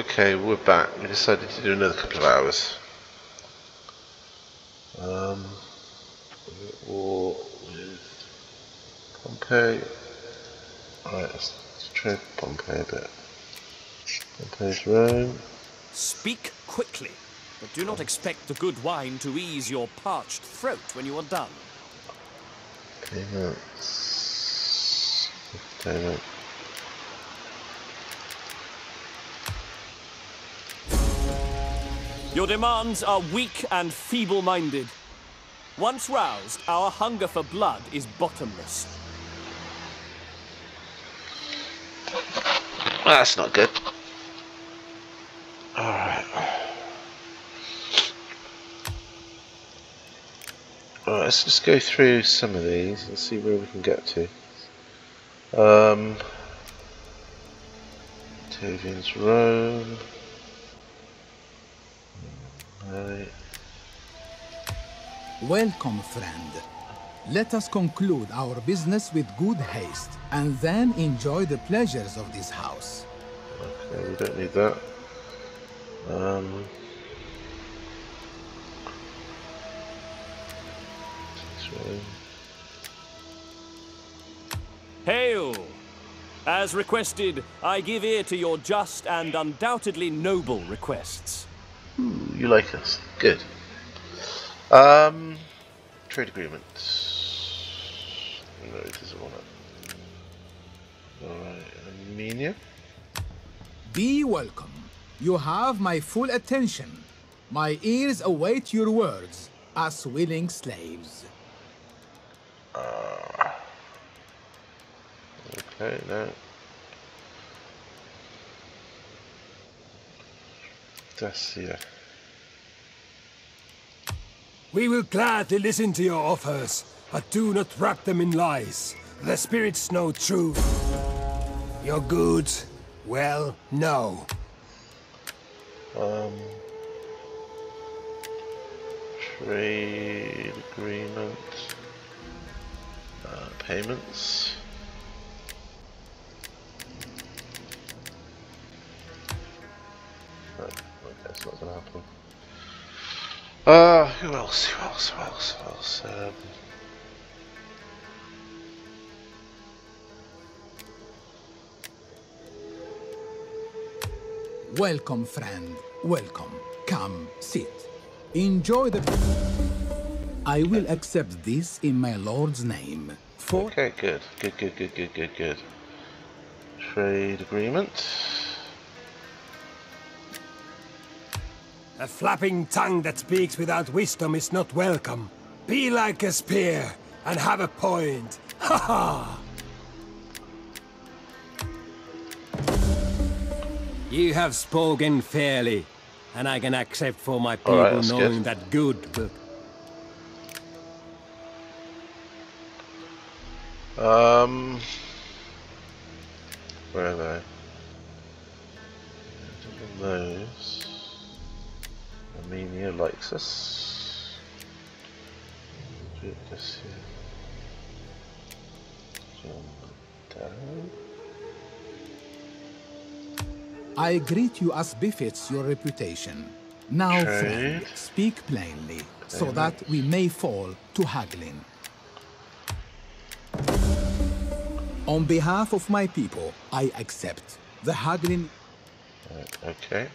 Okay, we're back. We decided to do another couple of hours. Um, or with Pompey. Alright, let's, try Pompey a bit. Pompey's Rome. Speak quickly, but do not expect the good wine to ease your parched throat when you are done. Payments. Payment. Your demands are weak and feeble-minded. Once roused, our hunger for blood is bottomless. That's not good. Alright. Alright, let's just go through some of these and see where we can get to. Um, Octavian's Rome. Right. Welcome, friend. Let us conclude our business with good haste, and then enjoy the pleasures of this house. Okay, we don't need that. Um. Hail! As requested, I give ear to your just and undoubtedly noble requests. Ooh, you like us. Good. Um, trade agreement. No, this is one. Alright, Armenia. Be welcome. You have my full attention. My ears await your words, as willing slaves. Uh, okay, no. Dacia. We will gladly listen to your offers, but do not wrap them in lies. The spirits know truth. Your goods, well, no. Um, trade agreement. Uh, payments. That's not gonna happen. Uh, who else? Who else? Who else? Who else? Um, Welcome, friend. Welcome. Come, sit. Enjoy the... I will accept this in my lord's name. For... okay, good. Good, good, good, good, good, good. Trade agreement. A flapping tongue that speaks without wisdom is not welcome. Be like a spear and have a point. Ha ha! You have spoken fairly, and I can accept for my people that's knowing good. that good will Um, where are they? Those. Likes us. This here. Down. I greet you as befits your reputation. Now, friend, speak plainly, so that we may fall to haggling. On behalf of my people, I accept. The haggling Right, okay.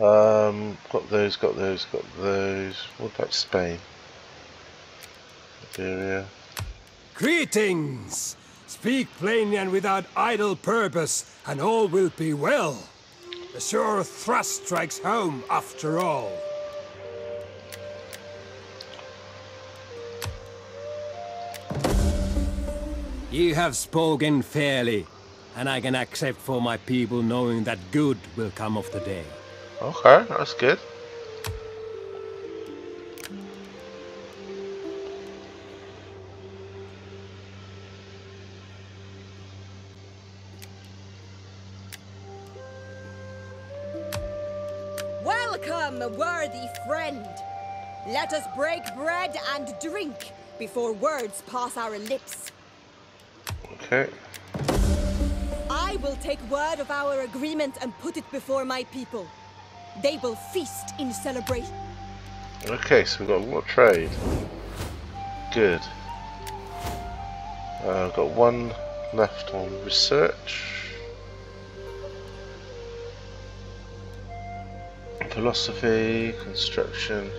Um, got those, got those, got those. What about Spain? Iberia. Greetings! Speak plainly and without idle purpose, and all will be well. The sure thrust strikes home after all. You have spoken fairly, and I can accept for my people knowing that good will come of the day. Okay, that's good. Welcome, worthy friend. Let us break bread and drink before words pass our lips. Okay. I will take word of our agreement and put it before my people. They will feast in celebration. Okay, so we've got of trade. Good. Uh, I've got one left on research. Philosophy, construction,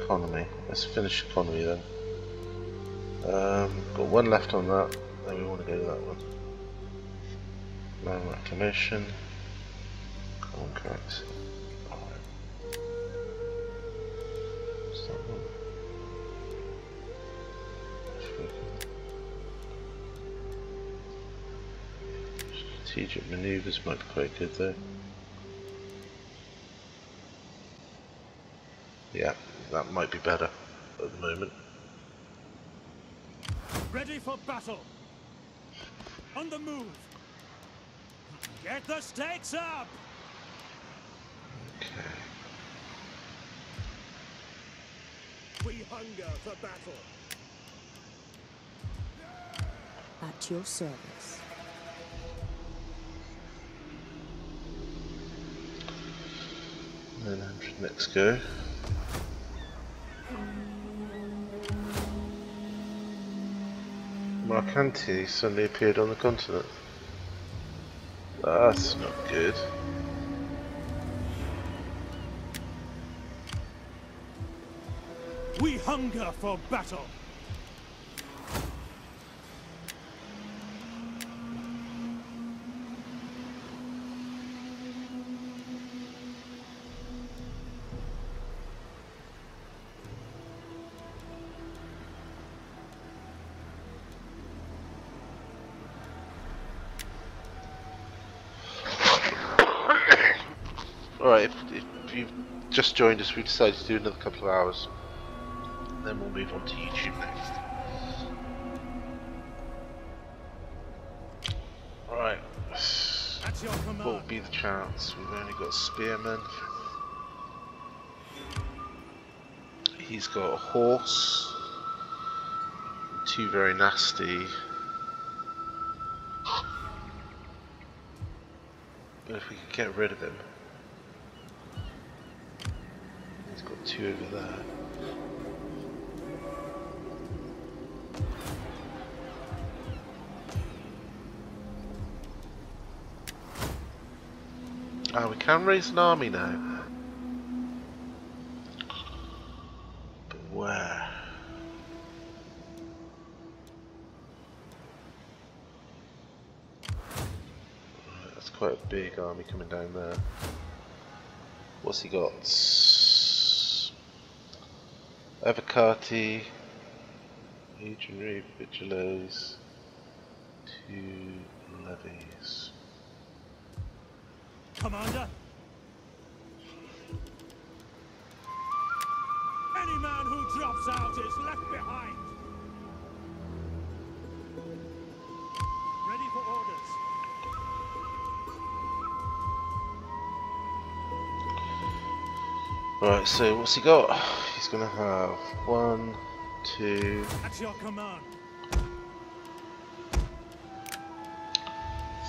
economy. Let's finish economy then. Um, got one left on that, then we want to go to that one. Land reclamation, common currency. Strategic maneuvers might be quite good though. Yeah, that might be better at the moment. Ready for battle. On the move. Get the stakes up. Okay. We hunger for battle. At your service. Nine hundred next go. Mark Antony suddenly appeared on the continent. That's not good. Hunger for battle. Alright, if, if you've just joined us, we decided to do another couple of hours. Then we'll move on to YouTube next. Alright. What would be the chance? We've only got Spearman. He's got a horse. Two very nasty. But if we could get rid of him. He's got two over there. Can raise an army now. But where? That's quite a big army coming down there. What's he got? Evocati, Legionary Vigiles, two levies. Commander. Any man who drops out is left behind. Ready for orders. Right, so what's he got? He's gonna have one, two, At your command.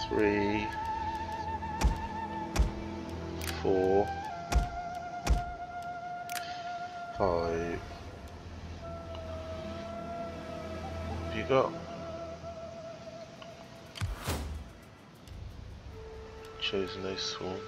three, four, five. Have you got? Chosen a swarm.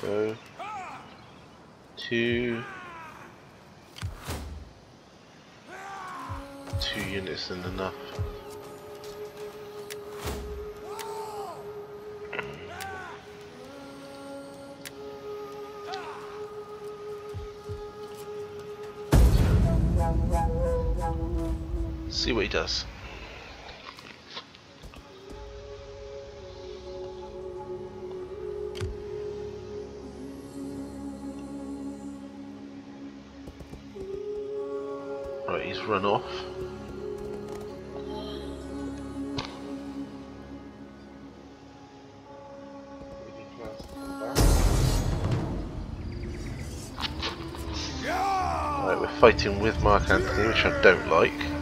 Go. Two. Two units isn't enough. See what he does. Off. Right, we're fighting with Mark Antony, which I don't like.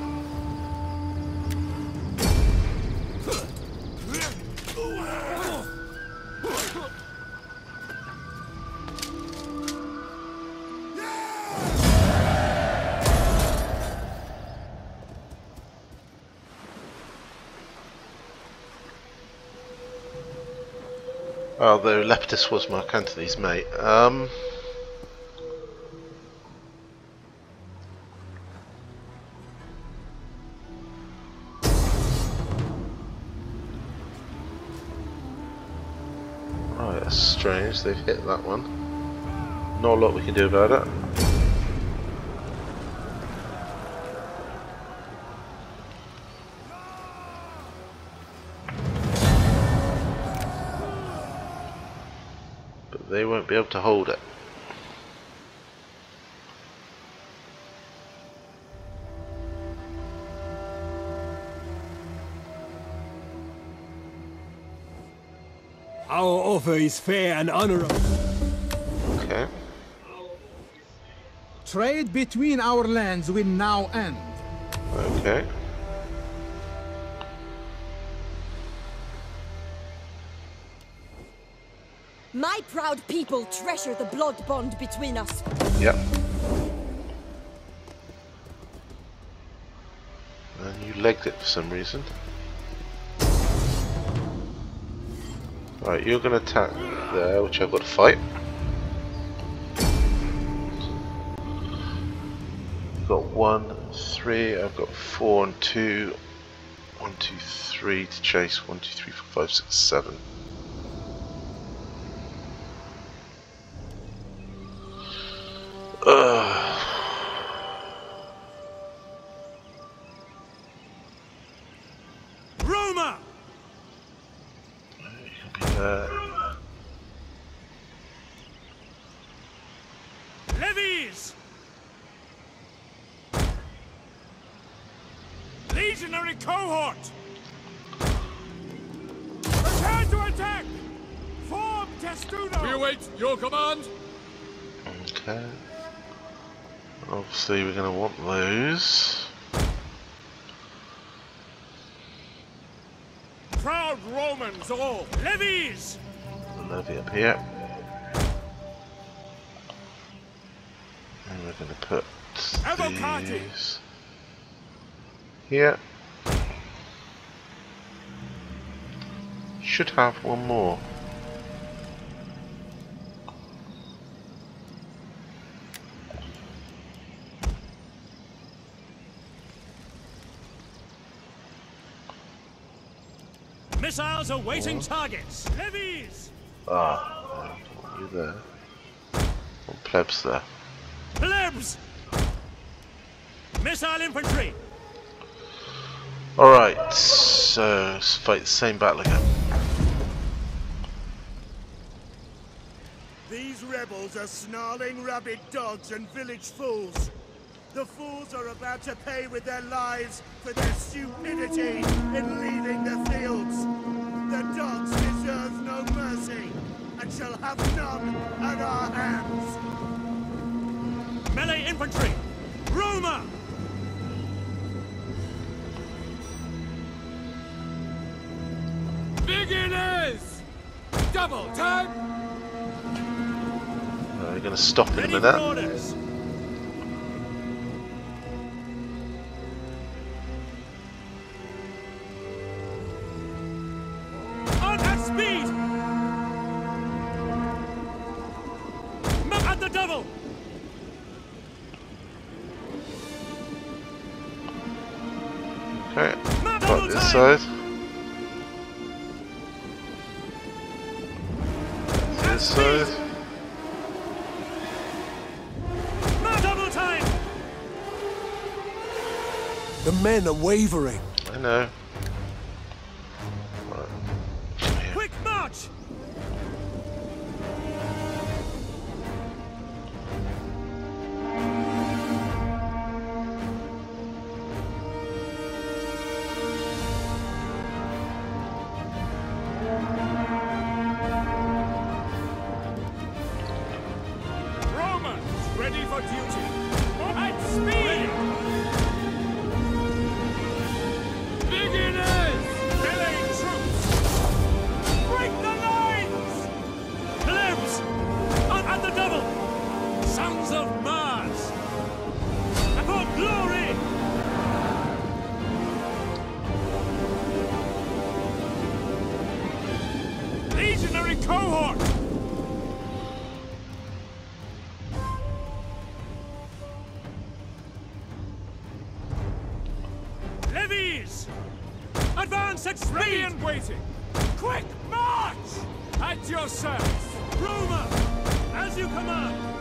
Lepidus was Mark Antony's mate. Um, right, that's strange. They've hit that one. Not a lot we can do about it. Won't be able to hold it. Our offer is fair and honorable. Okay. Trade between our lands will now end. Okay. Proud people treasure the blood bond between us. Yep. And you legged it for some reason. Right, you're going to attack there, which I've got to fight. I've got one, three, I've got four and two. One, two, three to chase. One, two, three, four, five, six, seven. Here. Should have one more. Missiles awaiting targets! Levies! Ah, you there. Plebs there? Plebs! Missile infantry! Alright, so let's fight the same battle again. These rebels are snarling rabid dogs and village fools. The fools are about to pay with their lives for their stupidity in leaving the fields. The dogs deserve no mercy and shall have none at our hands. Melee infantry! Roma! Double time! We're going to stop in a minute. wavering. I know. Quick march! At your service! Rumor! As you command!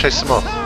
chase them off.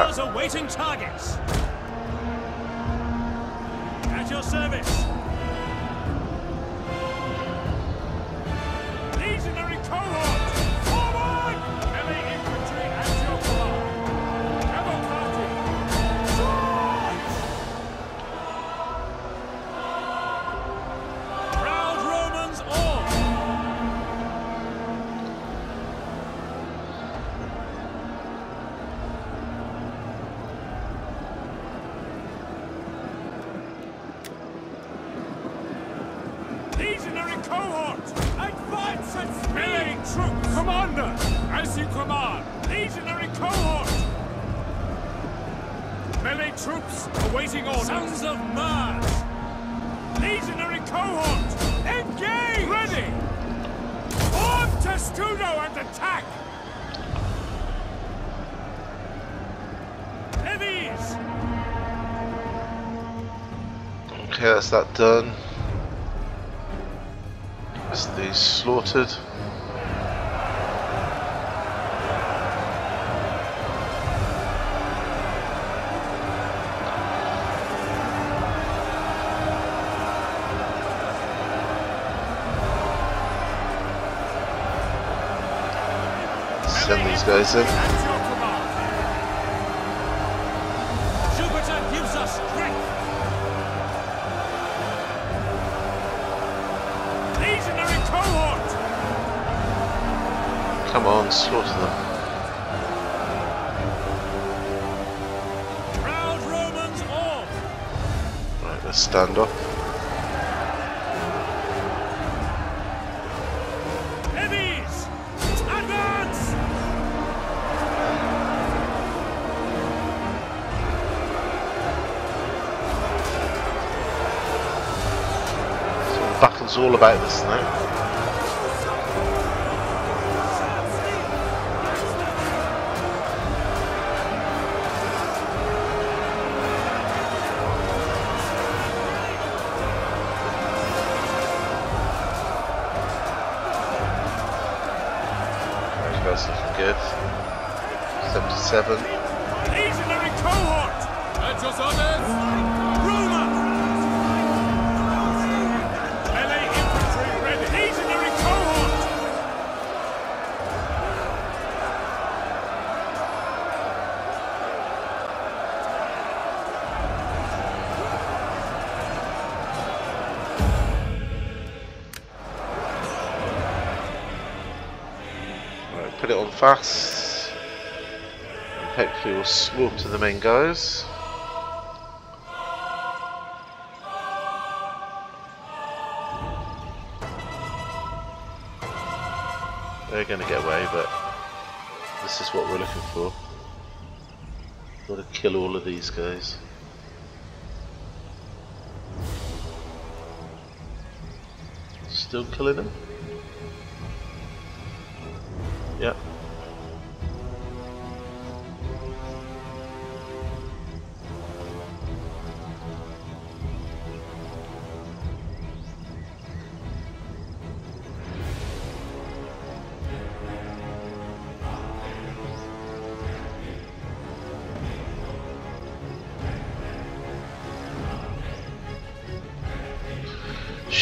uh, awaiting targets. done. Is these slaughtered? Send these guys in. Let's stand up. Heavies. Advance. Battle's all about this now. And hopefully we'll slaughter the main guys. They're going to get away, but this is what we're looking for. Got to kill all of these guys. Still killing them?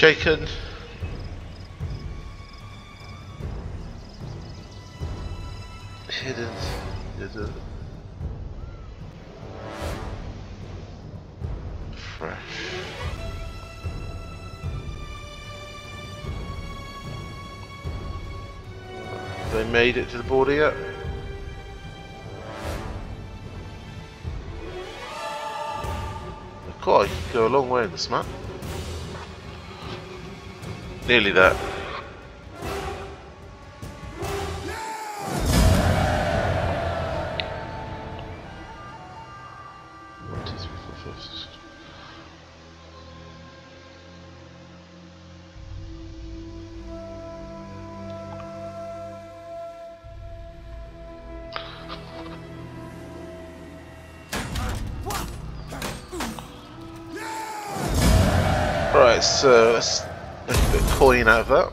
Shaken. Hidden. Hidden. Fresh. They made it to the border yet? God, you could go a long way in this map. Nearly there. Of that.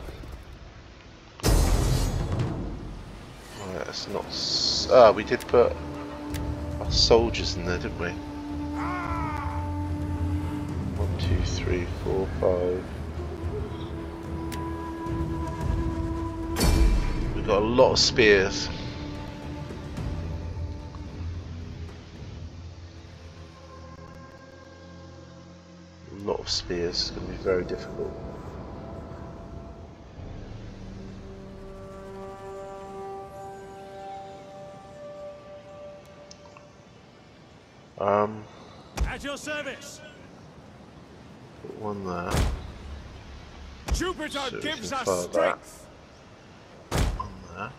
That's not. Ah, we did put our soldiers in there, didn't we? One, two, three, four, five. We've got a lot of spears. A lot of spears. It's going to be very difficult. Gives us that. strength. there.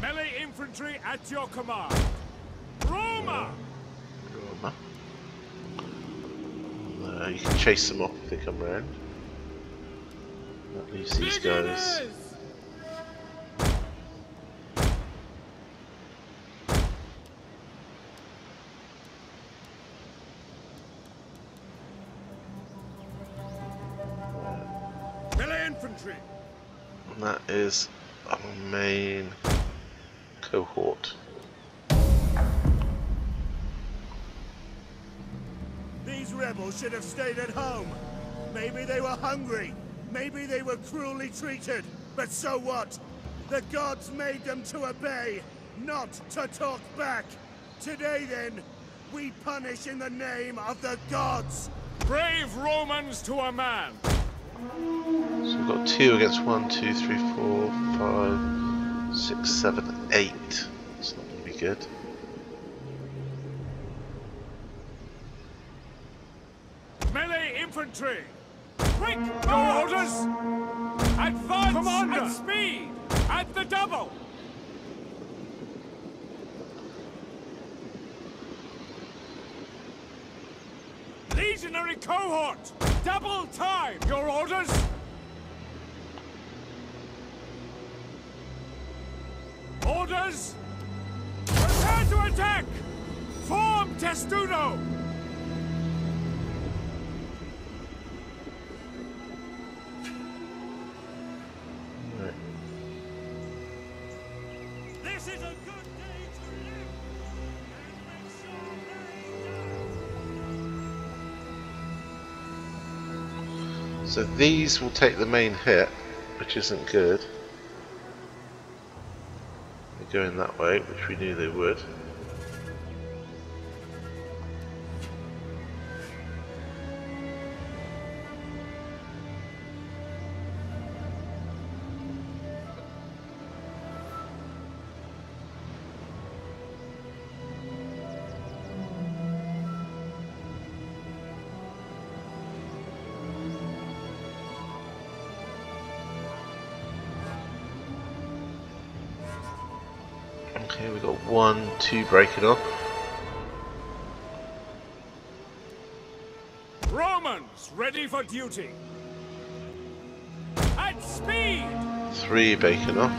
Melee infantry at your command. Roma. Roma. There. You can chase them off if they come round. That leaves these guys. Infantry. And that is our main cohort. These rebels should have stayed at home. Maybe they were hungry. Maybe they were cruelly treated. But so what? The gods made them to obey, not to talk back. Today, then, we punish in the name of the gods. Brave Romans to a man! So we've got two against one, two, three, four, five, six, seven, eight. It's not going to be good. Melee infantry! Quick! Your orders! Advance Commander! at speed! At the double! Legionary cohort! Double time! Your orders! Orders! Testudo! Right. This is a good day to live and make sure they die. So these will take the main hit, which isn't good. They're going that way, which we knew they would. Breaking off. Romans, ready for duty. At speed! Three breaking off.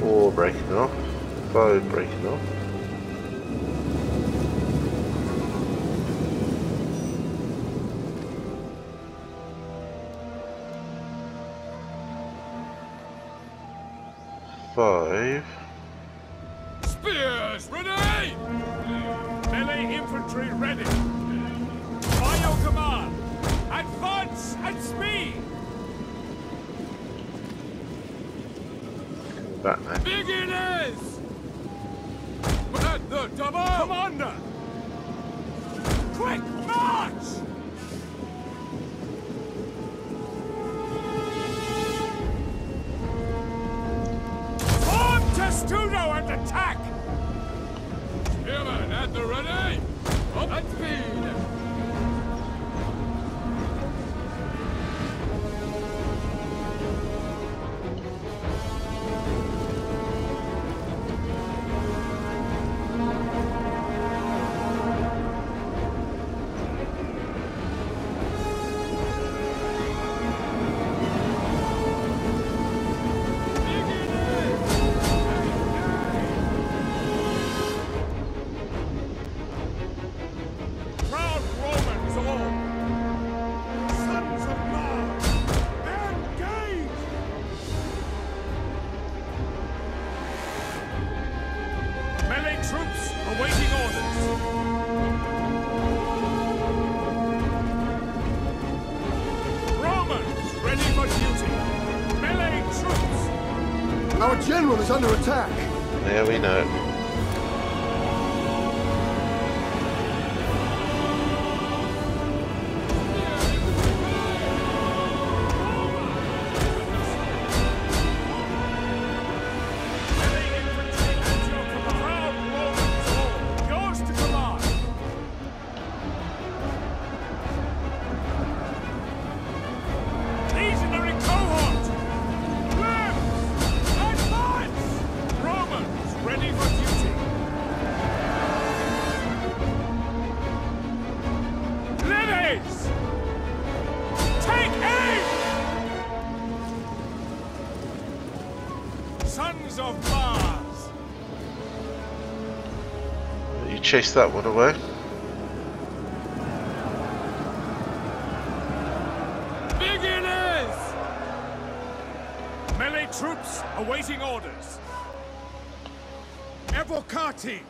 Four breaking off. Five breaking off. Five. Spears general is under attack. Yeah, we know. Chase that one away. Beginners! Melee troops awaiting orders. Evocati!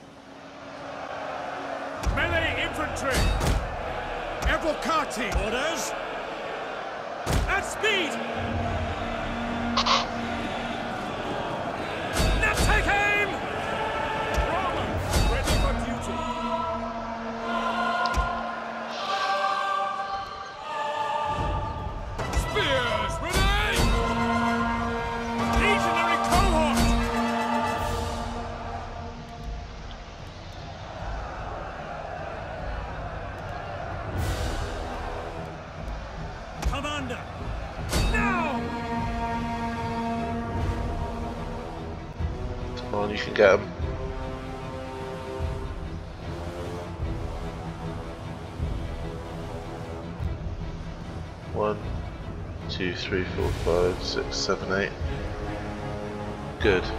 um, one, two, three, four, five, six, seven, eight. Good.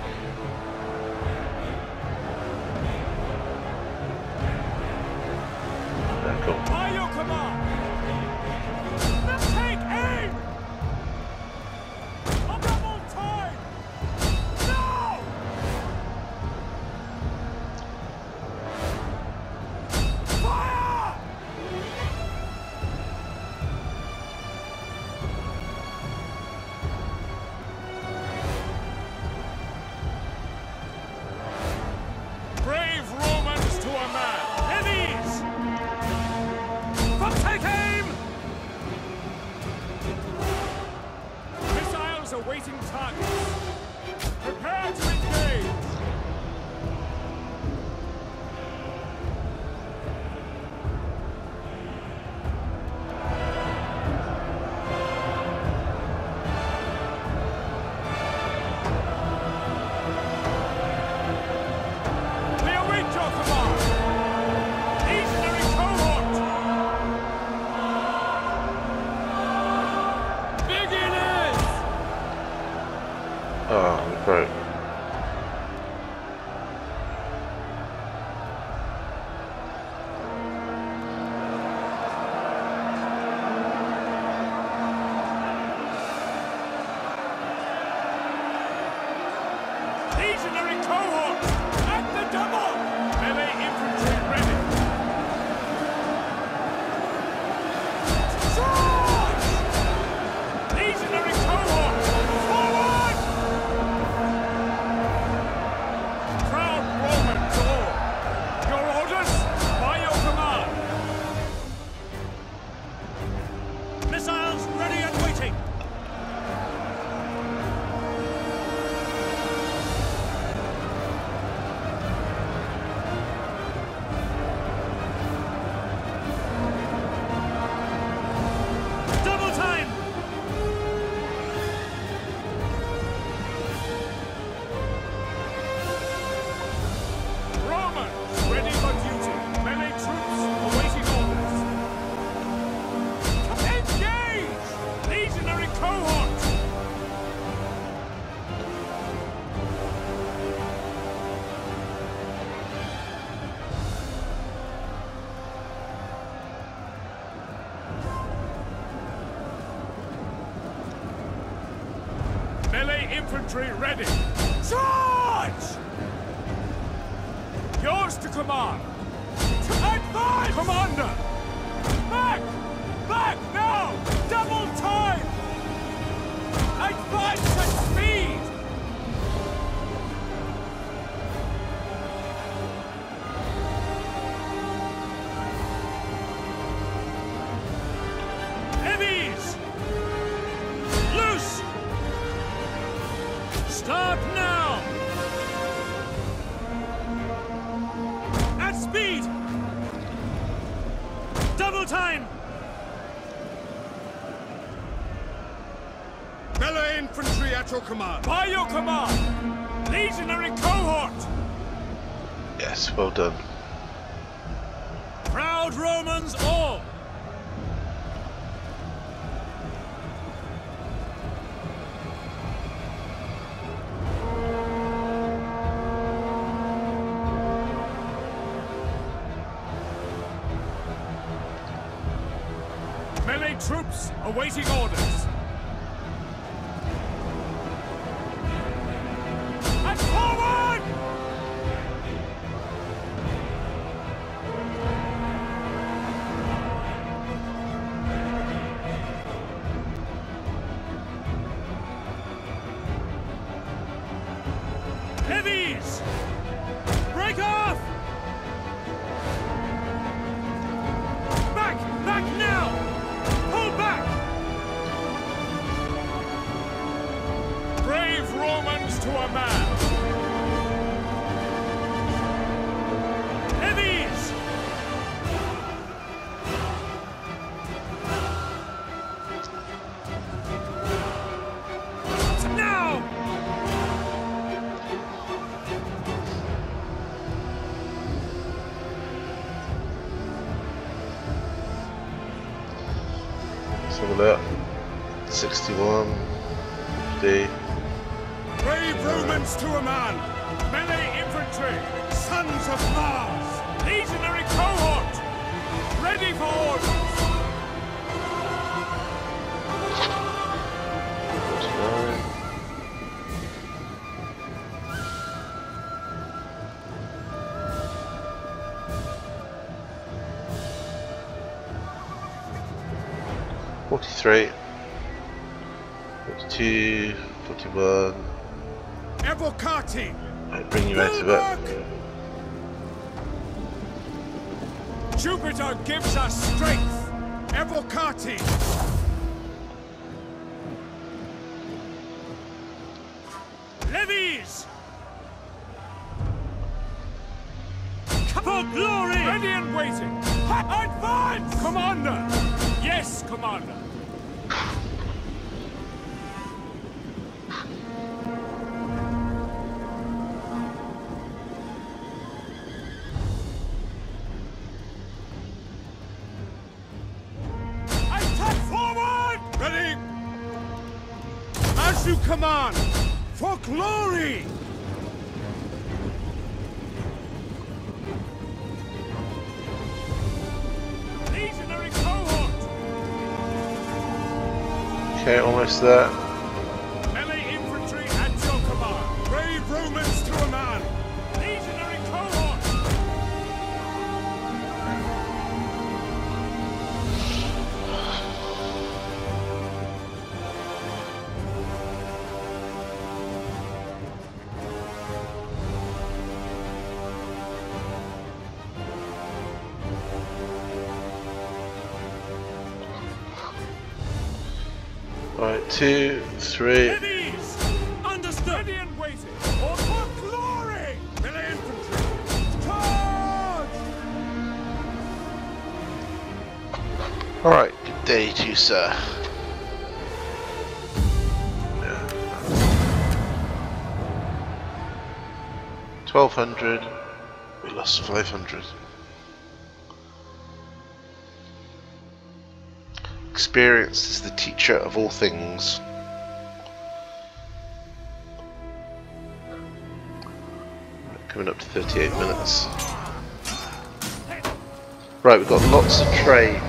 infantry ready! Charge! Yours to command! Advise! Commander! amazing going. Forty-three, forty-two, forty-one. Evocati! I bring you out of it. Jupiter gives us strength! Evocati! As you command! For glory! Legionary cohort! Okay, almost there. Two, three. Levies! Understood! Ready and waiting! Or for glory! Melee infantry! Charge! Alright, good day to you, sir. Twelve hundred. We lost five hundred. Experience is the teacher of all things. Coming up to 38 minutes. Right, we've got lots of trade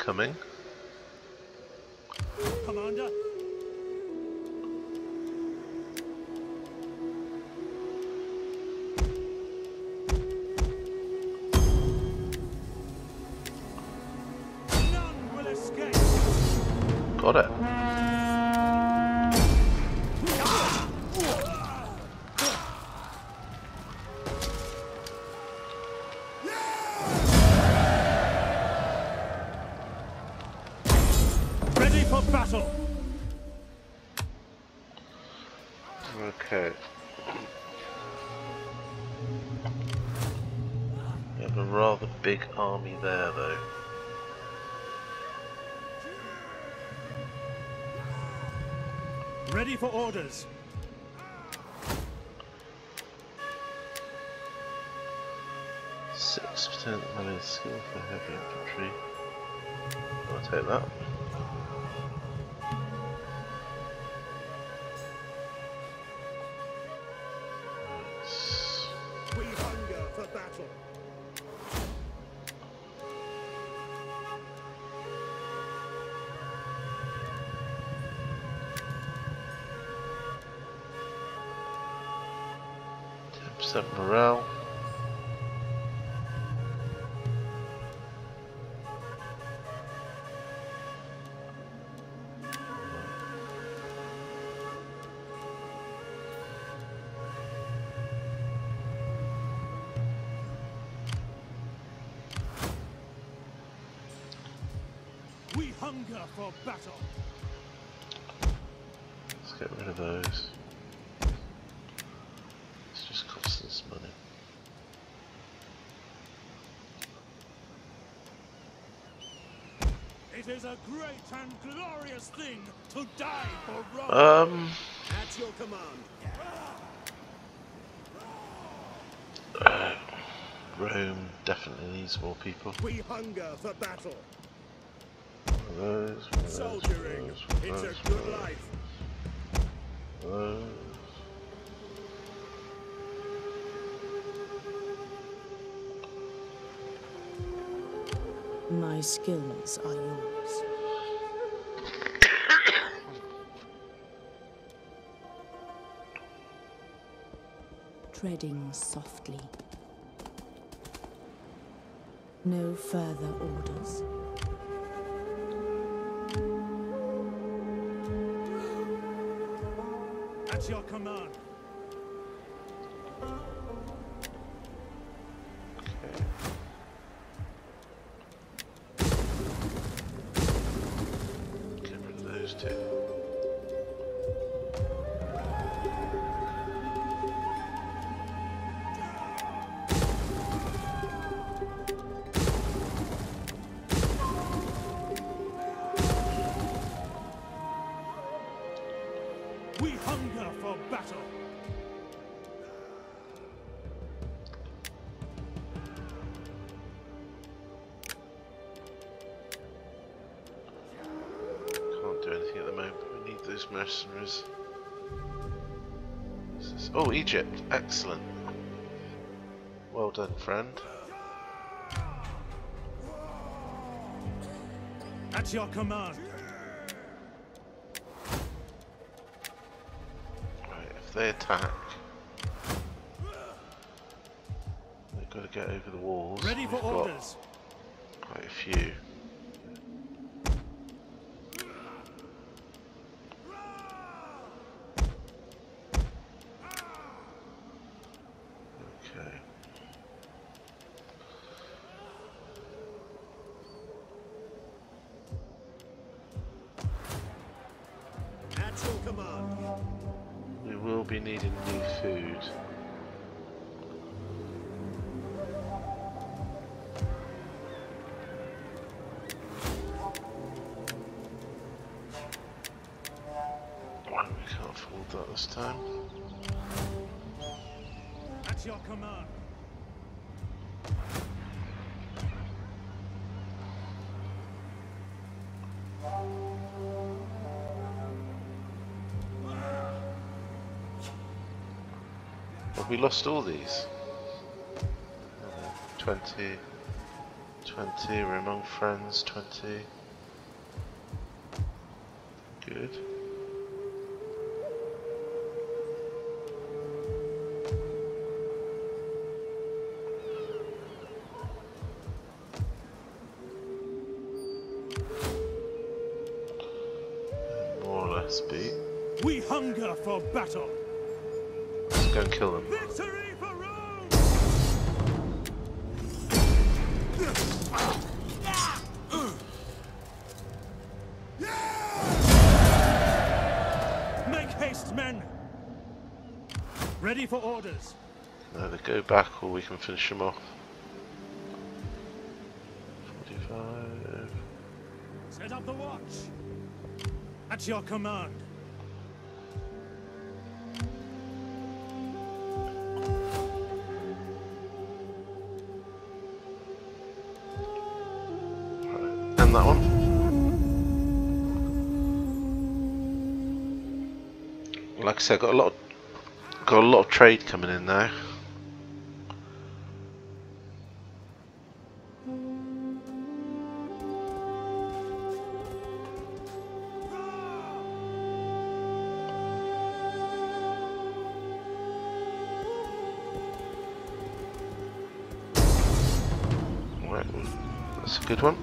coming. Orders! Six percent melee skill for heavy infantry. I'll take that. We for battle. Let's get rid of those. It's just cost us money. It is a great and glorious thing to die for Rome. Um, At your command. Rome definitely needs more people. We hunger for battle. Of those, Soldiering. one It's a good life. one. My skills are yours. Treading softly. No further orders. At your command. Egypt. Excellent. Well done, friend. At your command. Right, if they attack, At your command. We lost all these? Uh, 20, 20, we're among friends, 20. Back or we can finish them off. 45. Set up the watch. At your command. Right. And that one. Like I said, got a lot, of, got a lot of trade coming in now. That's a good one.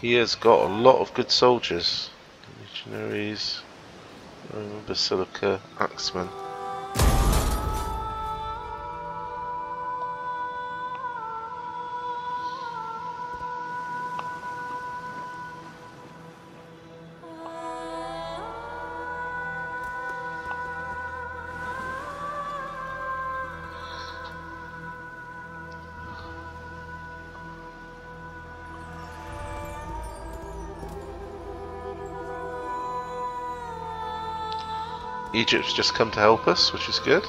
He has got a lot of good soldiers. Legionaries, Basilica, Axemen. Egypt's just come to help us, which is good.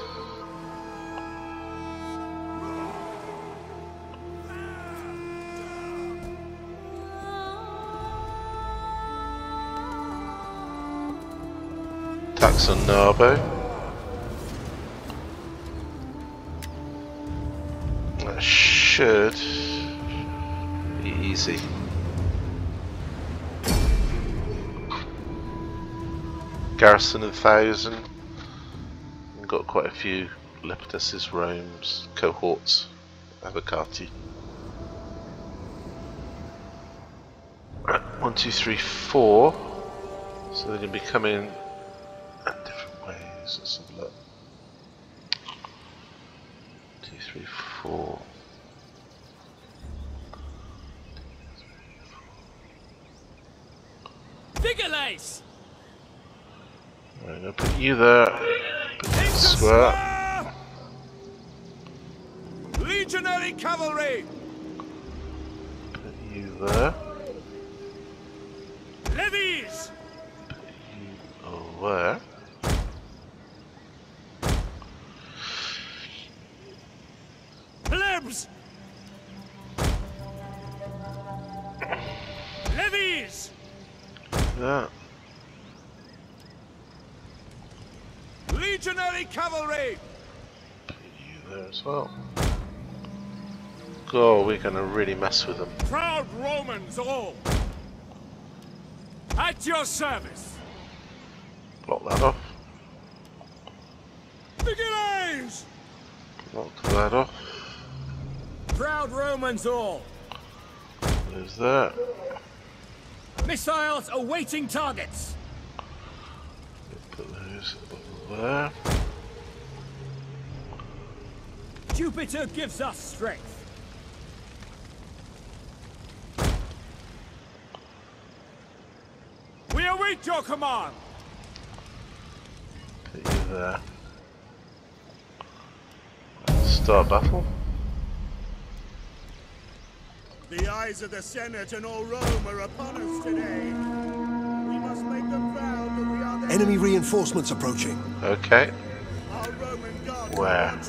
Attacks on Narbo. That should be easy. Garrison of a thousand. We've got quite a few Lepidus's Rome's cohorts, Evocati. One, two, three, four. So they're going to be coming going to really mess with them. Proud Romans all! At your service! Block that off. Vigilance! Block that off. Proud Romans all! There's that. Missiles awaiting targets! Put those over there. Jupiter gives us strength. We await your command! Put you there. Start battle. The eyes of the Senate and all Rome are upon us today. We must make them proud that we are their Enemy reinforcements approaching. Okay. Our Roman gods Where?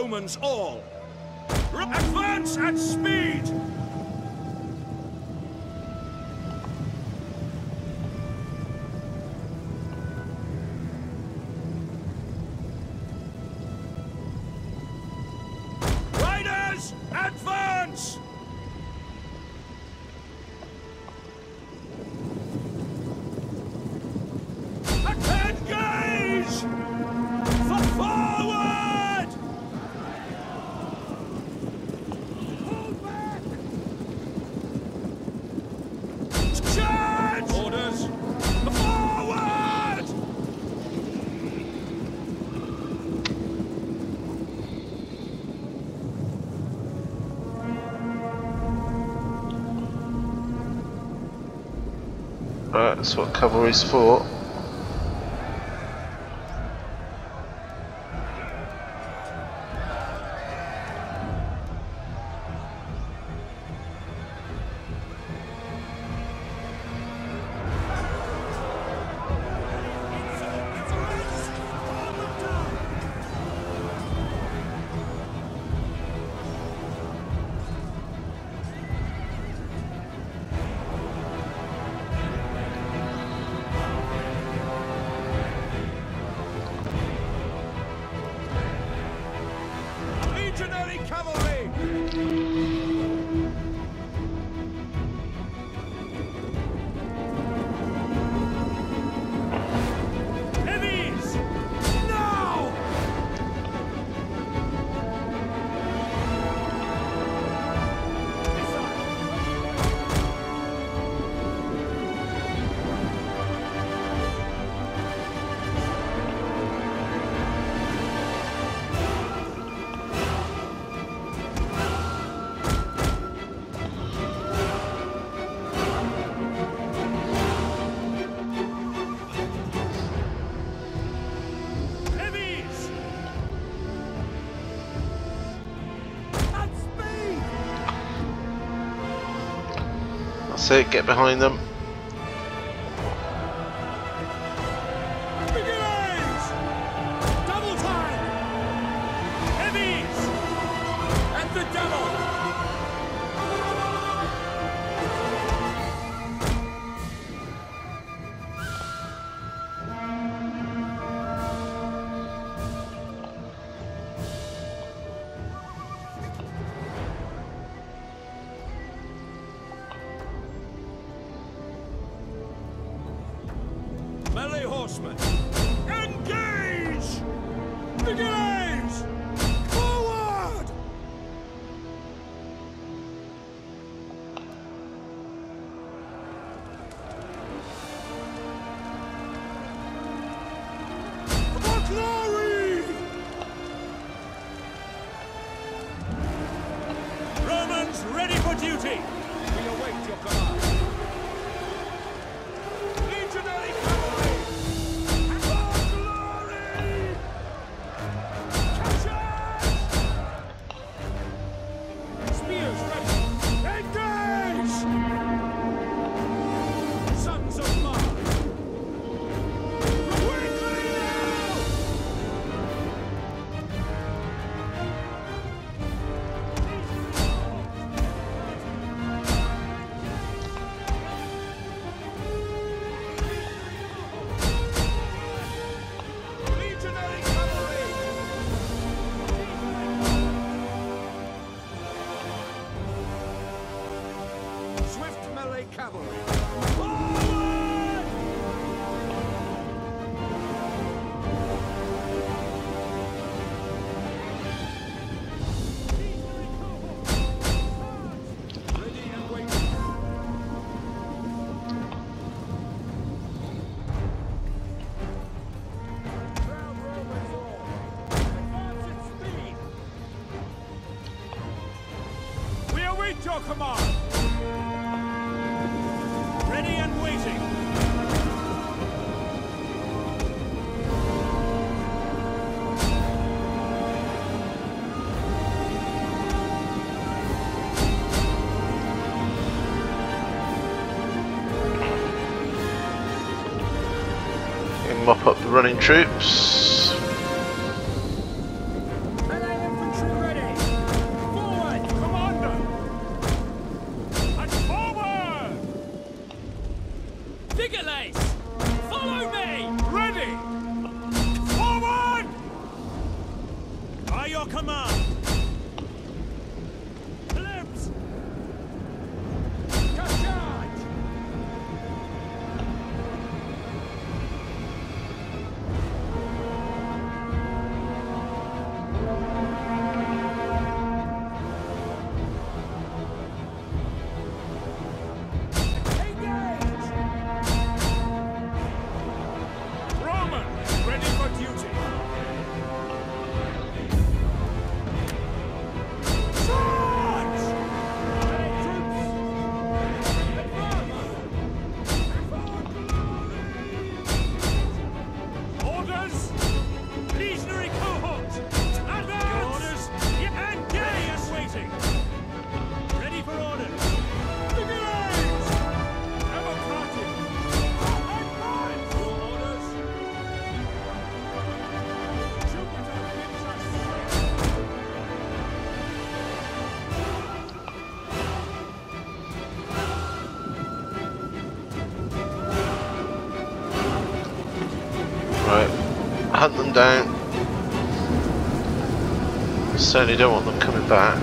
Romans all! Advance at speed! That's what cover is for. It, get behind them. duty. We await your command. mop up the running troops. Down. Certainly don't want them coming back.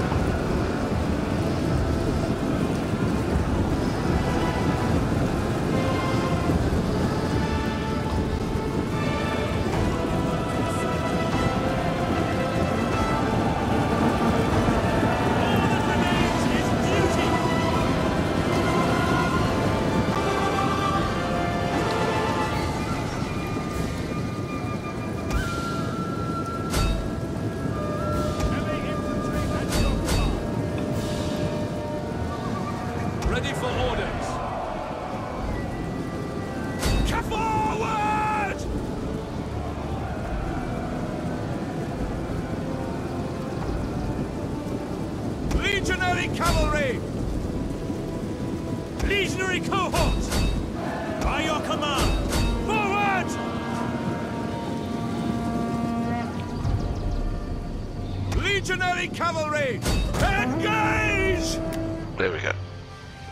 Legionary cavalry! Engage! There we go.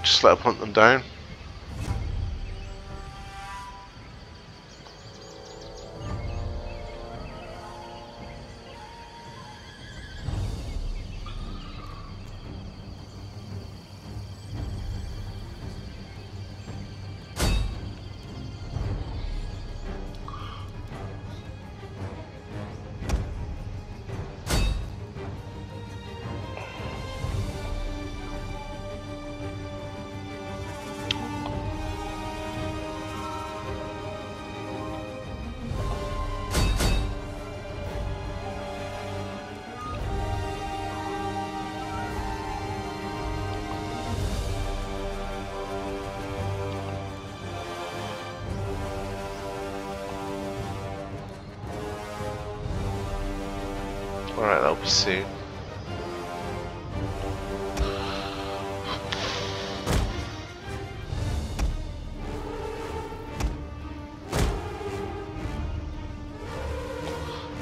Just let them hunt them down.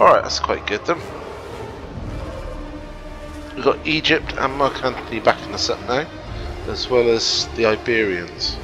Alright, that's quite good then. We've got Egypt and Mark Antony backing the set now, as well as the Iberians.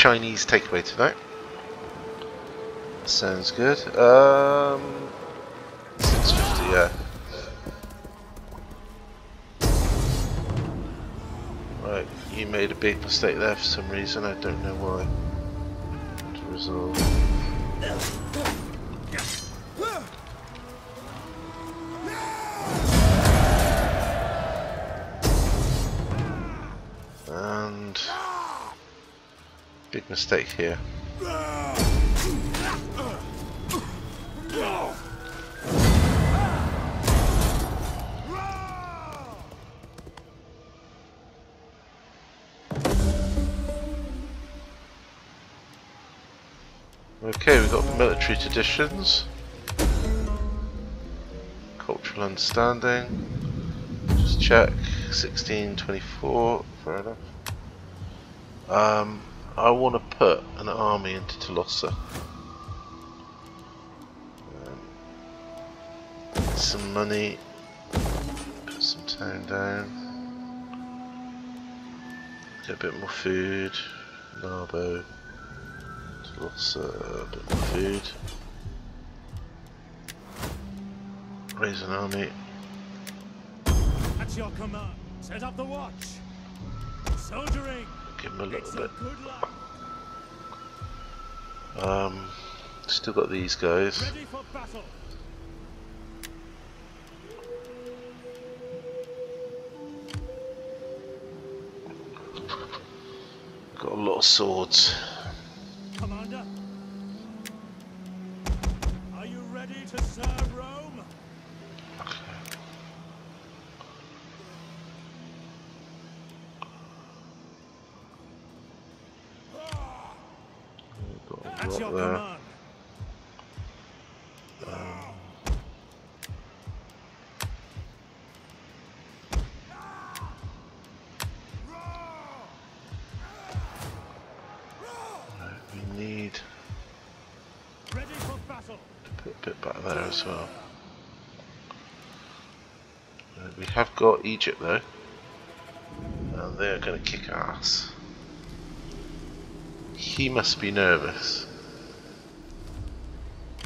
Chinese takeaway tonight. Sounds good. Um, 6.50, yeah. Right, you made a big mistake there for some reason, I don't know why. To resolve. Mistake here. Okay, we've got military traditions, cultural understanding. Just check 1624. Fair enough. Um, I want to an army into Tolosa. Um, get some money. Put some town down. Get a bit more food. Narbo. Tolosa. A bit more food. Raise an army. At your command. Set up the watch. Soldiering. Give him a little bit. Um, still got these guys. Ready for battle. Got a lot of swords. Commander. Are you ready to serve Rome? At up your there. command. We need Ready for battle. to put a bit back there as well. Uh, we have got Egypt though. And they're going to kick ass. He must be nervous.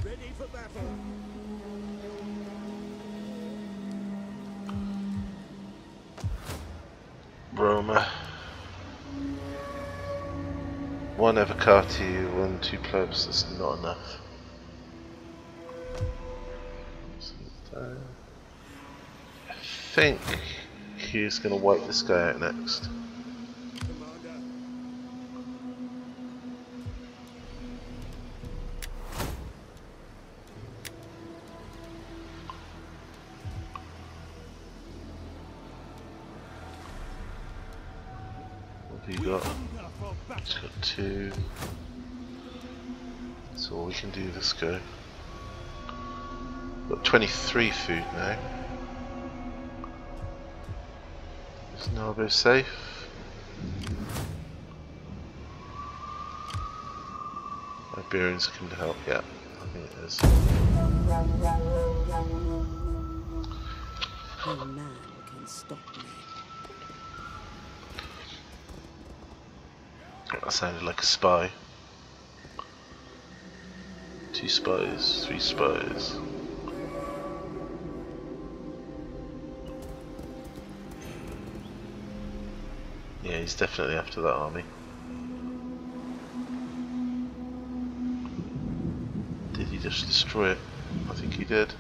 Ready for battle. Roma. One Evocati, one two plebs, that's not enough. I think he's going to wipe this guy out next. 23 food now. Is Narbo safe? Iberians can help, yeah. I think it is. No man can stop me. That sounded like a spy. Two spies, three spies. He's definitely after that army. Did he just destroy it? I think he did.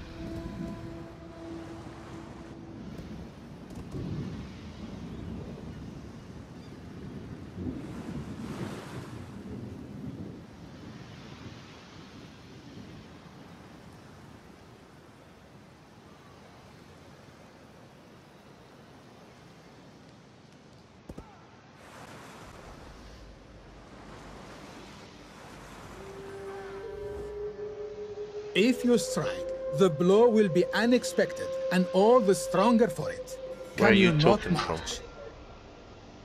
If you strike, the blow will be unexpected and all the stronger for it. Where Can are you not talking from?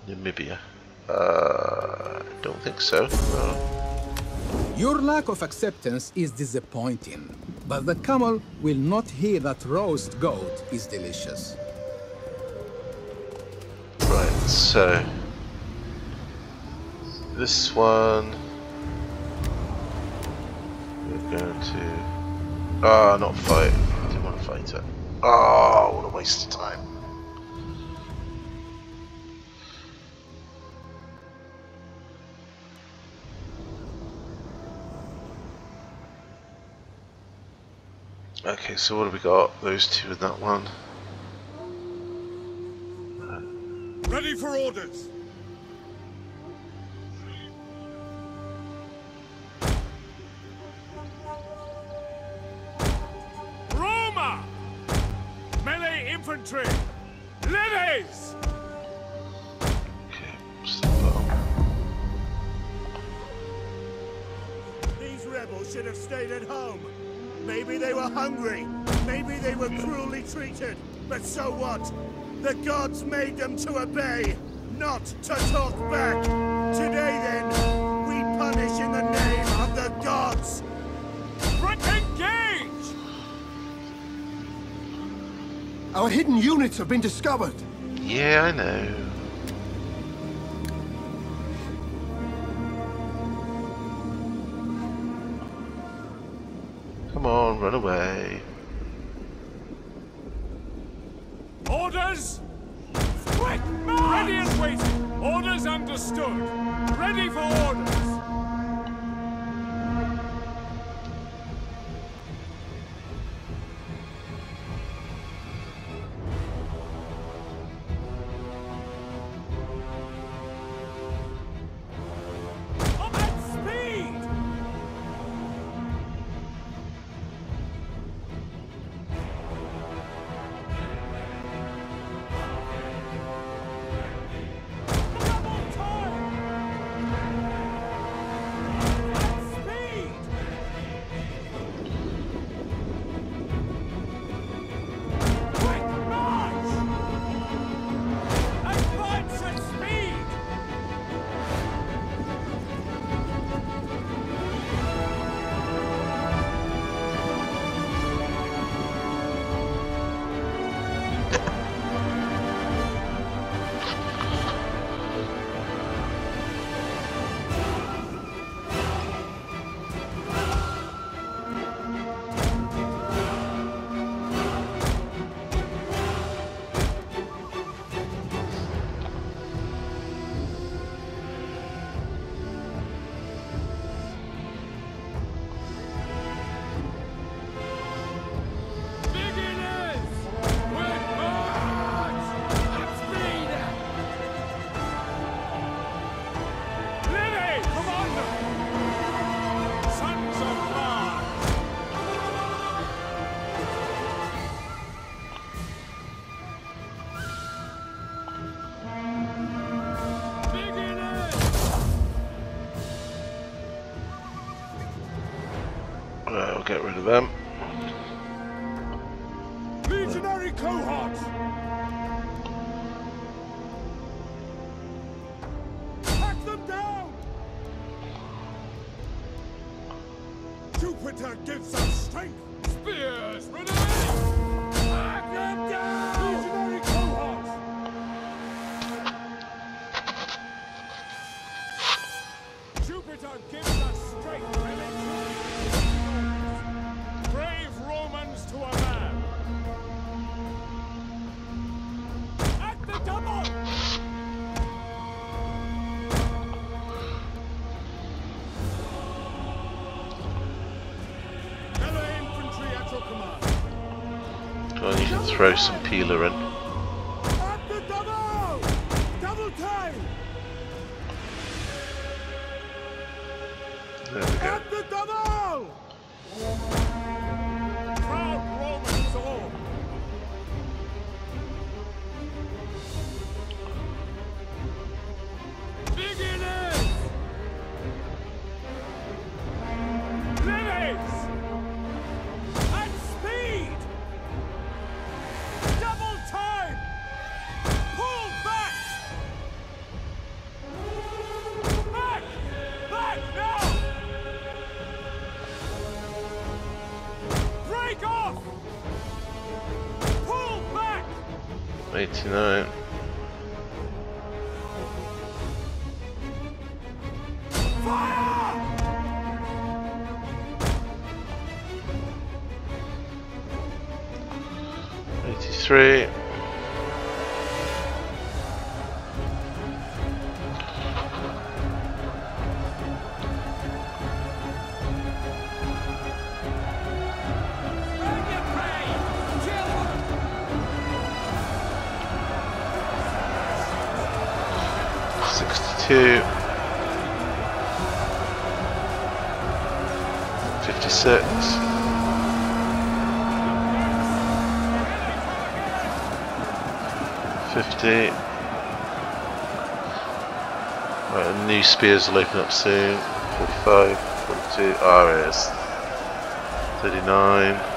Numidia. Uh, I don't think so. No. Your lack of acceptance is disappointing, but the camel will not hear that roast goat is delicious. Right, so this one we're going to ah not fight. I didn't want to fight it. Oh, what a waste of time. Okay, so what have we got? Those two and that one. Ready for orders. Gods made them to obey, not to talk back. Today, then, we punish in the name of the gods. Front engage! Our hidden units have been discovered. Yeah, I know. Come on, run away. Orders! Ready and waiting! Orders understood! Ready for orders! Throw some peeler in. 62, 56. Fifty. Right, new spears will open up soon. Forty-five, forty-two. RS, thirty-nine.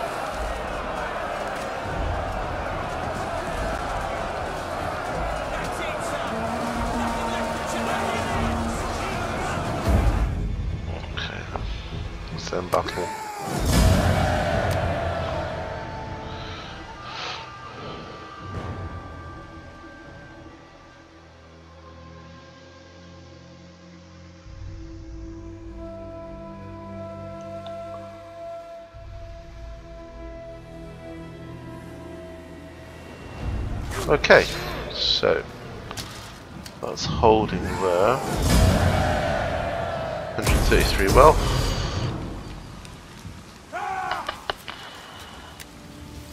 Okay, so that's holding there. 133 well.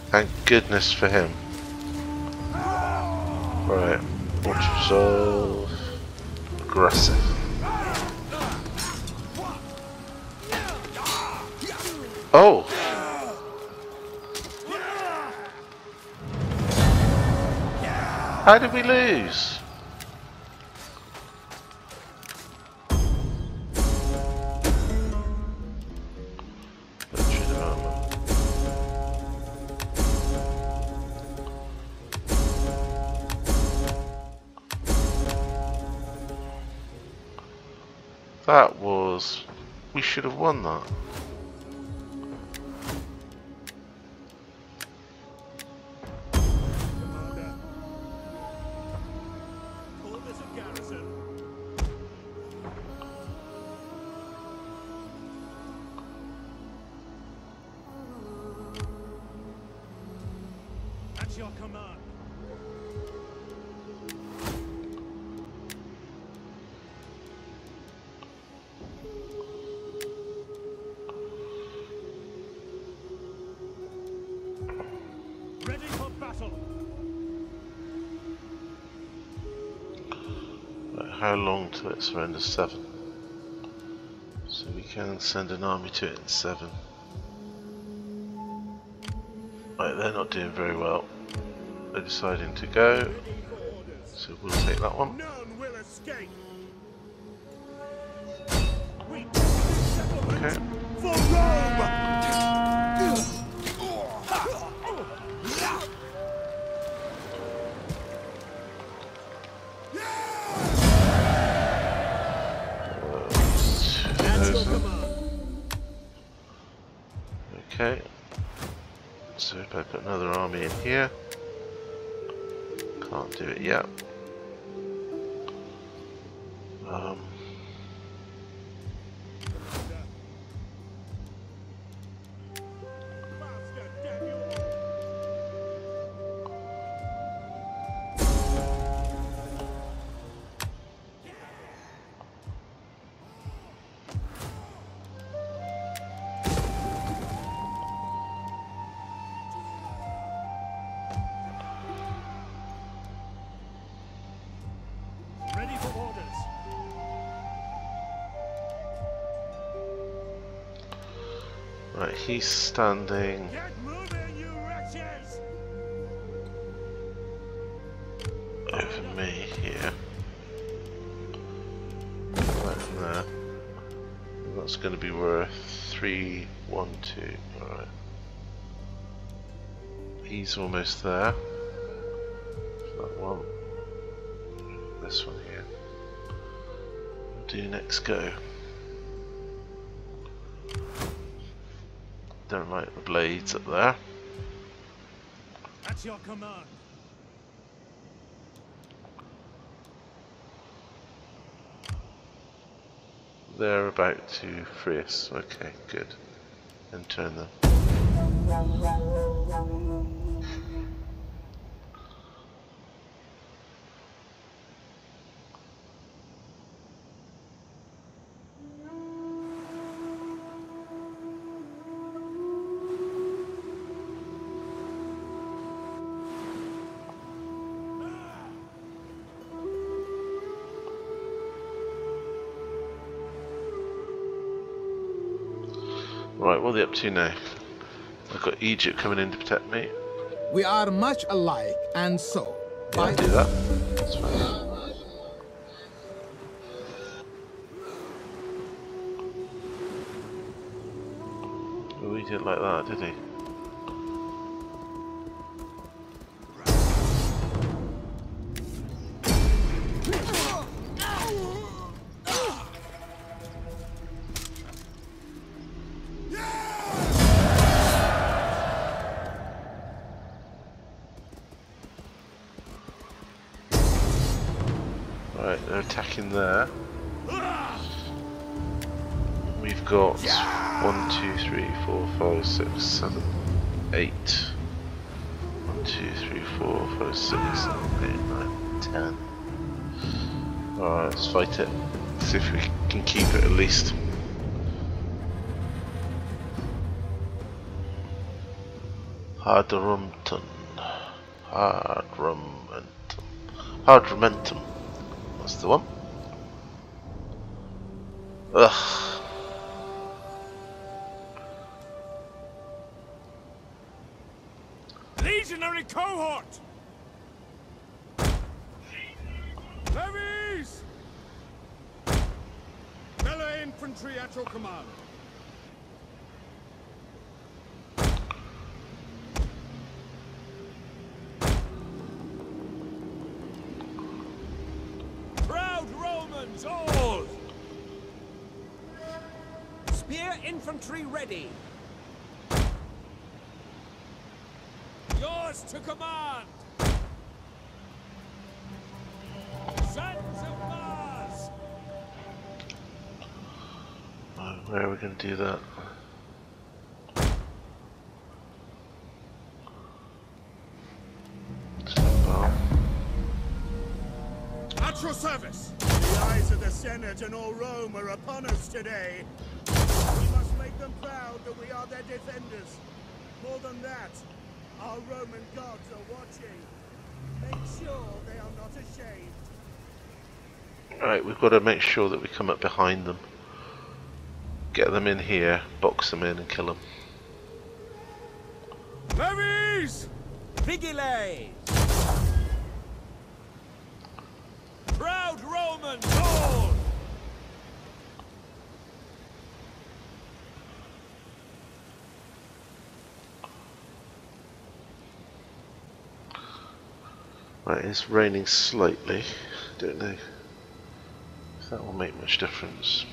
Thank goodness for him. Right, auto resolve. Aggressive. How did we lose? That was... We should have won that. It surrenders? Seven. So we can send an army to it in seven. Right, they're not doing very well. They're deciding to go, so we'll take that one. He's standing over me here. Right there. That's going to be worth three, one, two. Alright. He's almost there. That one. This one here. Do next go. Don't like the blades up there. At your command. They're about to free us. Okay, good. And turn them. Up to now? I've got Egypt coming in to protect me. We are much alike, and so, Yeah, I'll do that. That's fine. Oh, he didn't like that, did he? It. See if we can keep it at least. Hardrumpton. Hardrumentum. Hardrumentum. That's the one. Ugh. Legionary cohort! Levies! Infantry at your command. Proud Romans all! Spear infantry ready. Yours to command! Sons Where are we going to do that? At your service! The eyes of the Senate and all Rome are upon us today. We must make them proud that we are their defenders. More than that, our Roman gods are watching. Make sure they are not ashamed. Right, we've got to make sure that we come up behind them. Get them in here, box them in and kill them. Levies! Vigiles! Proud Romans all! Right, it's raining slightly. Don't know if that will make much difference.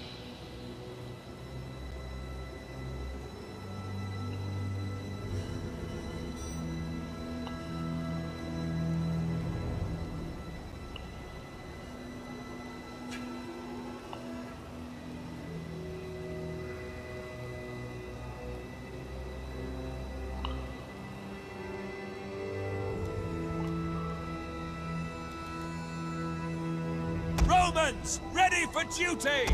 Romans, ready for duty!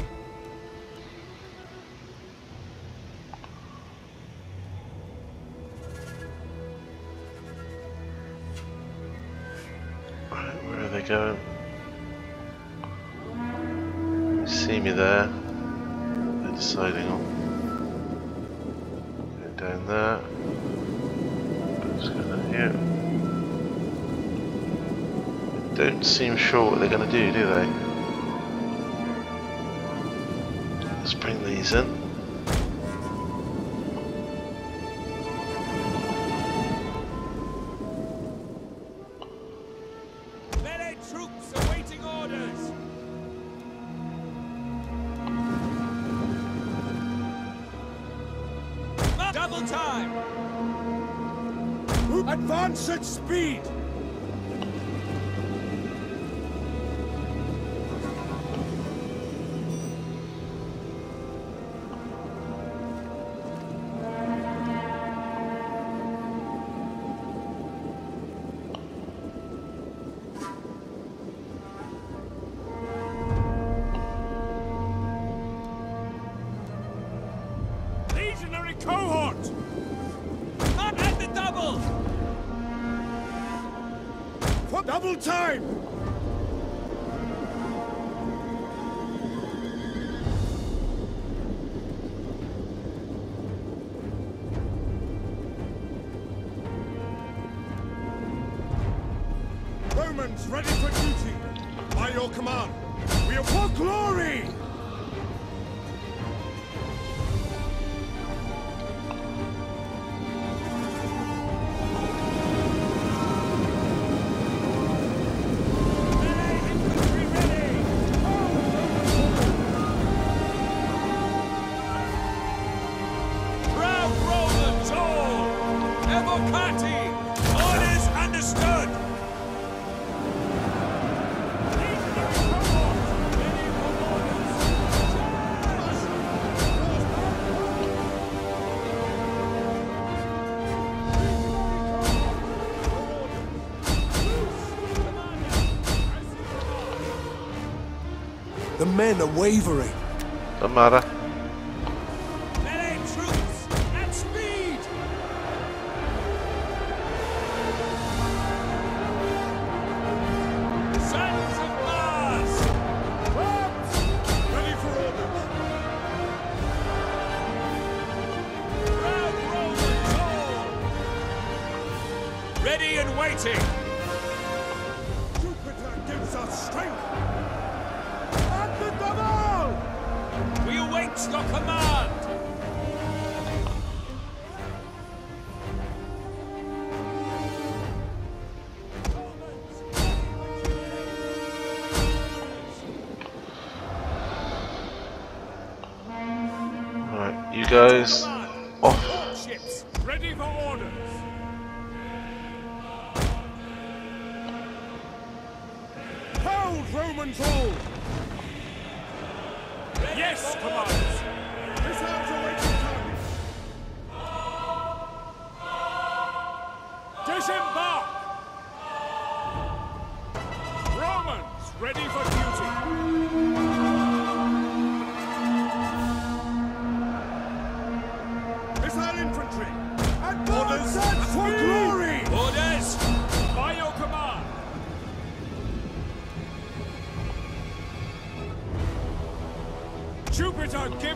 Right, where are they going? They see me there. They're deciding on. Go down there. Let's go down here don't seem sure what they're going to do, do they? decent. Troops awaiting orders. Double time. Advance at speed. men are wavering. Doesn't matter.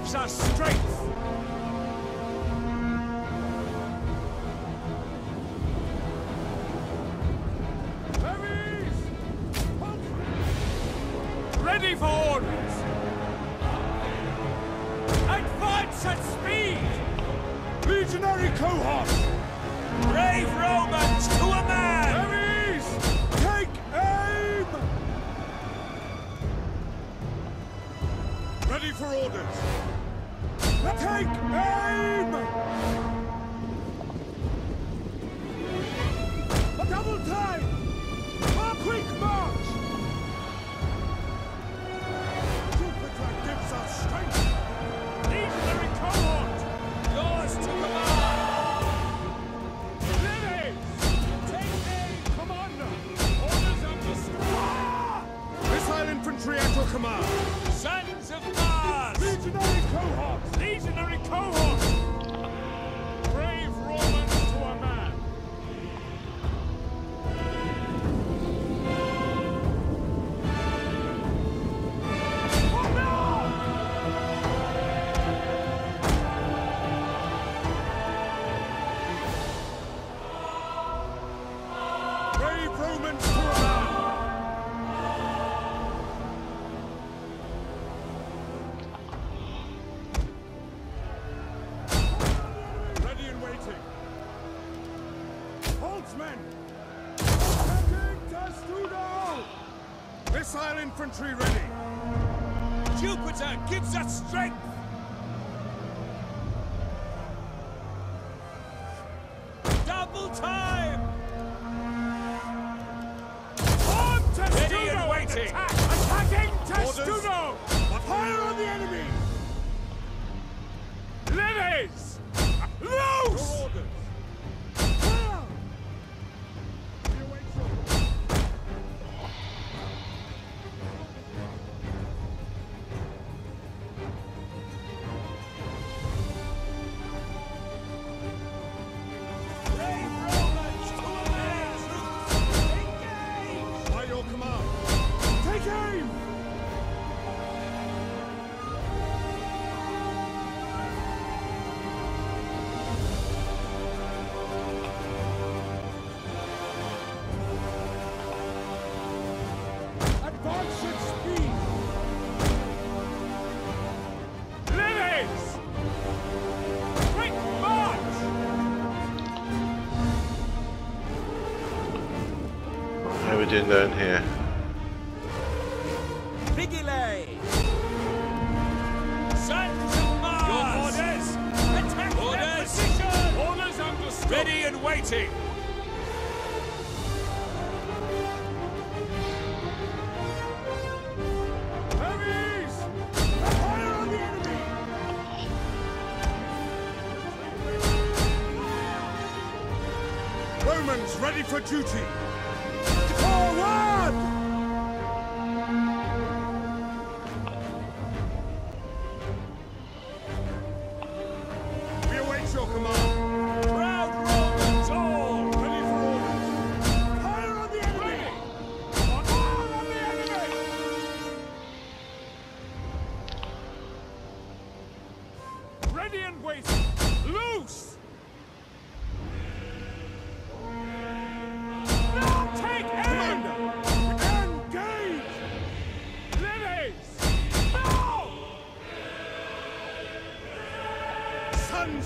Keeps us straight. Double time! Are down here?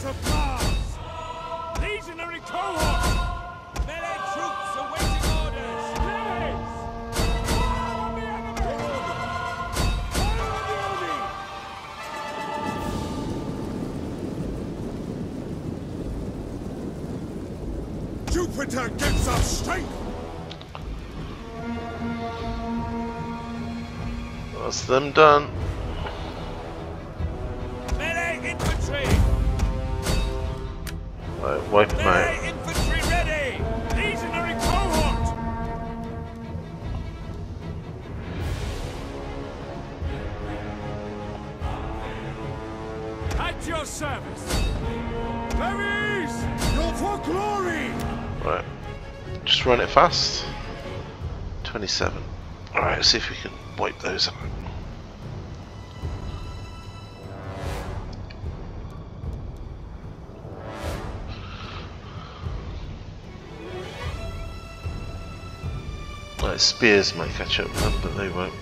Sons of Mars! Legionary cohort! Melee troops awaiting orders! Lilies! Fire on the enemy! Fire on the enemy! Jupiter gives us strength! That's them done. Fast. 27. Alright, let's see if we can wipe those out. Right, spears might catch up with them, but they won't.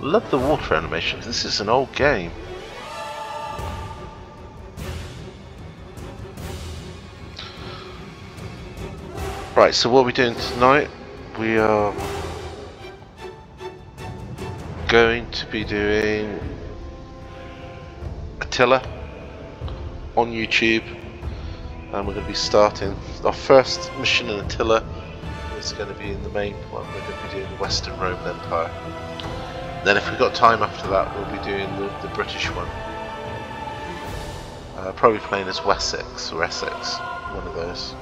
Love the water animation. This is an old game. Right, so what are we doing tonight? We are going to be doing Attila on YouTube and we're going to be starting our first mission in Attila is going to be in the main one, we're going to be doing the Western Roman Empire. Then if we've got time after that we'll be doing the, the British one. Uh, probably playing as Wessex or Essex, one of those.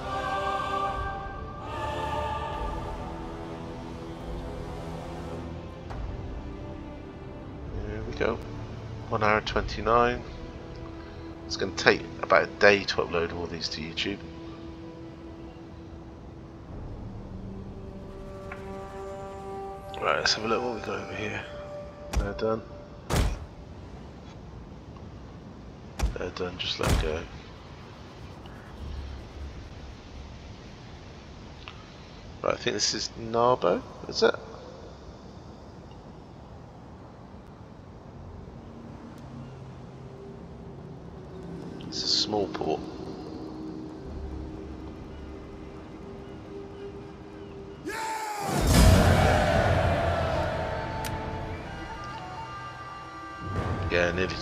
29. It's going to take about a day to upload all these to YouTube. Right, let's have a look what we got over here. They're done. They're done, just let go. Right, I think this is Narbo, is it?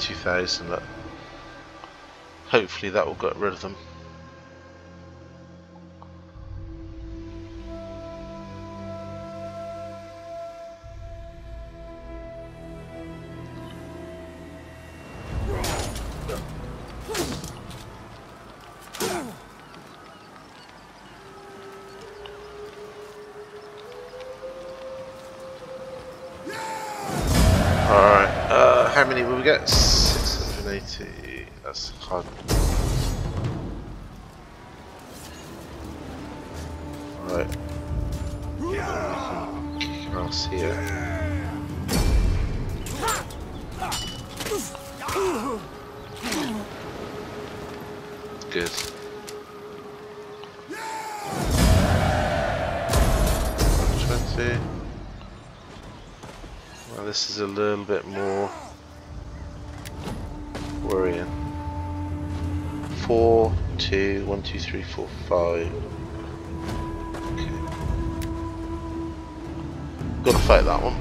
2,000. Look. Hopefully that will get rid of them. Gotta fight that one.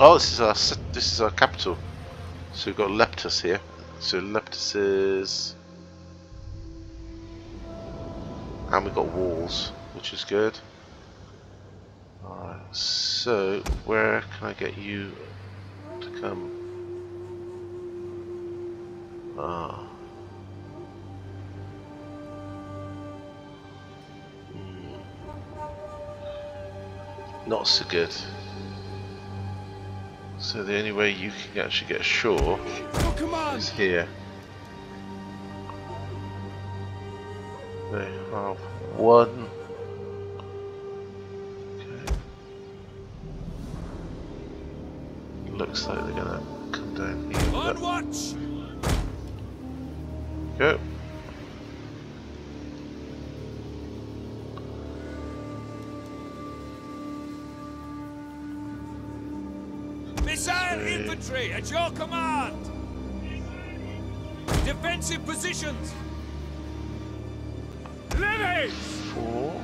Oh, this is our this is our capital. So we've got Leptus here. So Leptus is, and we've got walls, which is good. Alright, so where can I get you to come? Ah. Not so good. So the only way you can actually get ashore oh, command! is here. They have one. Okay. Looks like they're gonna come down here. On watch! Go. Infantry at your command! Defensive positions! Four.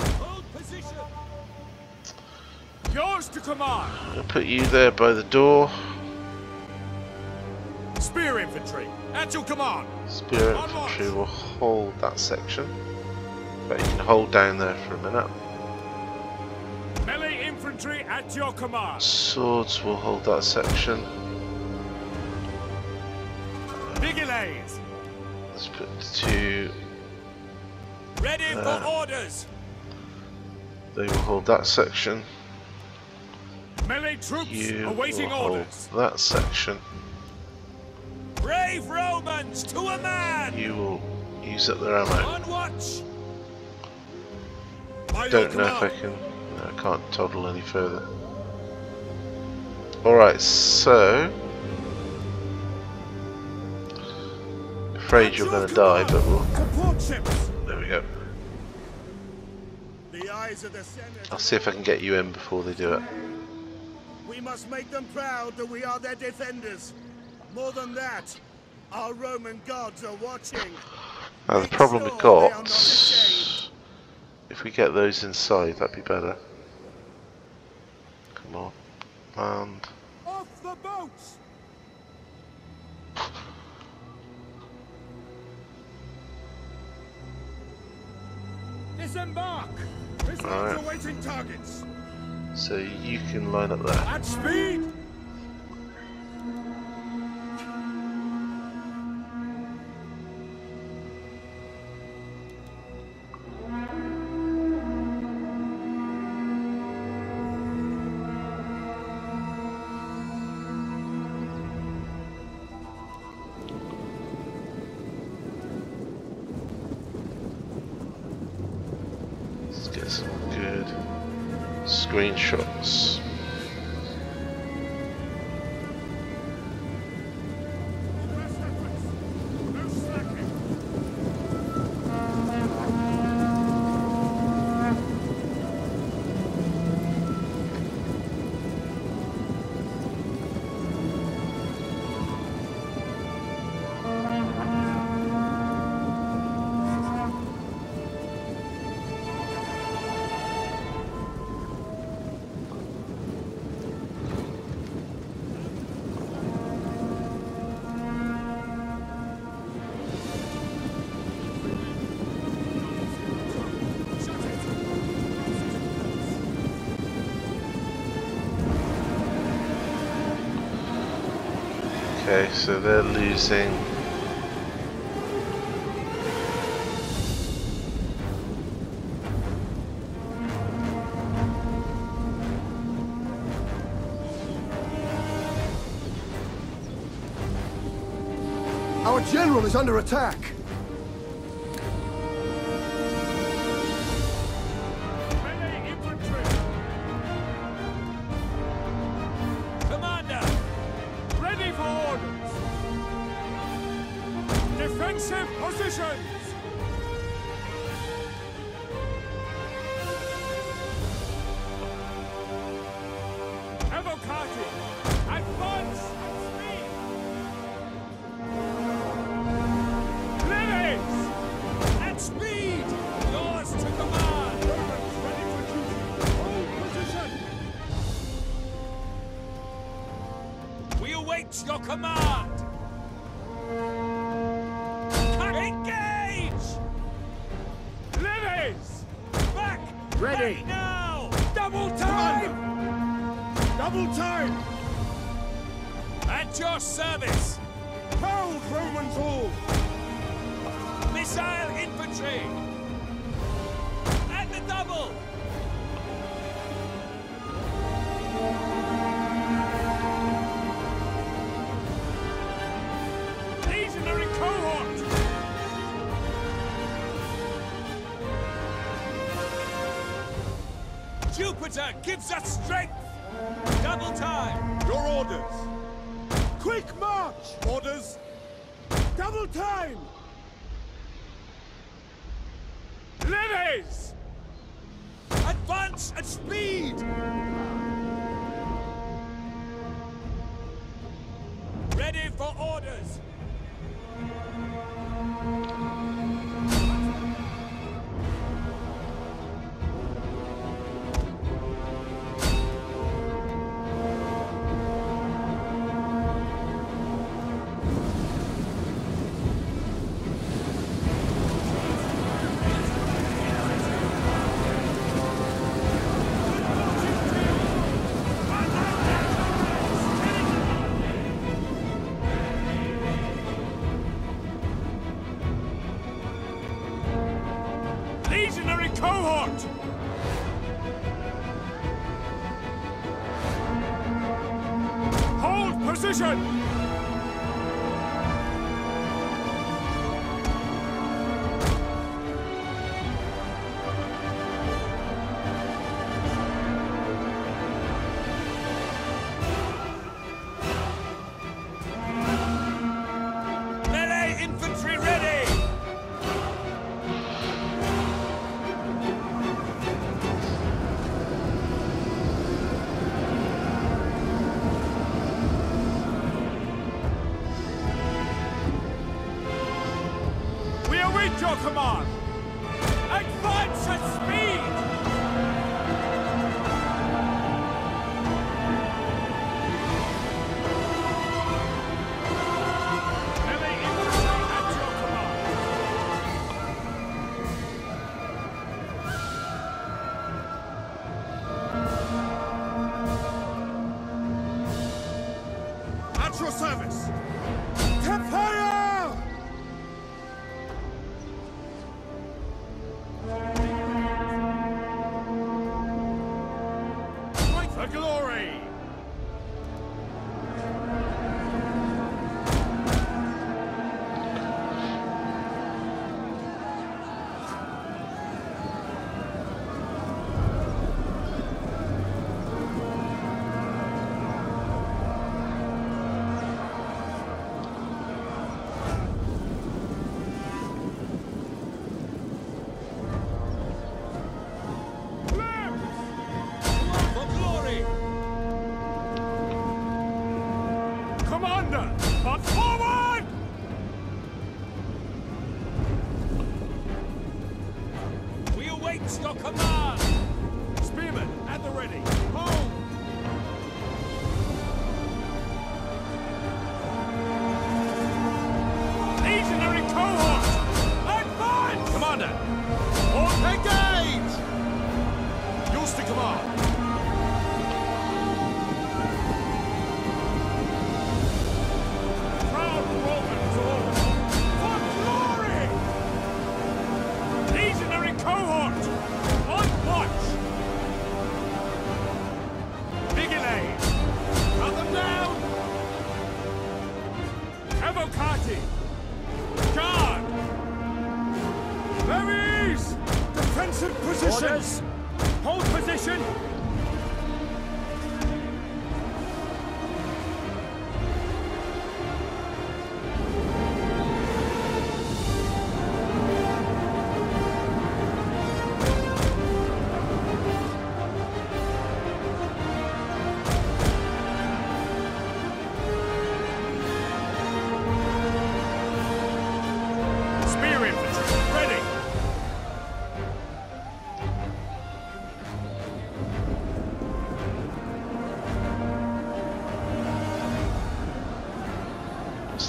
Hold position! Yours to command! I'll put you there by the door. Spear infantry at your command! Spear infantry will hold that section. But you can hold down there for a minute. At your command! Swords will hold that section. Vigilades! Let's put two. Ready Uh. for orders! They will hold that section. Melee troops You awaiting orders! that section. Brave Romans to a man! You will use up their ammo. On watch! By Don't know if I can. I can't toddle any further. Alright, so. Afraid you're going to die, but we'll. There we go. The eyes of the Senate. I'll see if I can get you in before they do it. We must make them proud that we are their defenders. More than that, our Roman gods are watching. Now the problem we've sure they are got, if we get those inside, that'd be better. And Off the boats! Disembark! Alright. awaiting targets! so you can line up there. At speed! They're losing. Our general is under attack.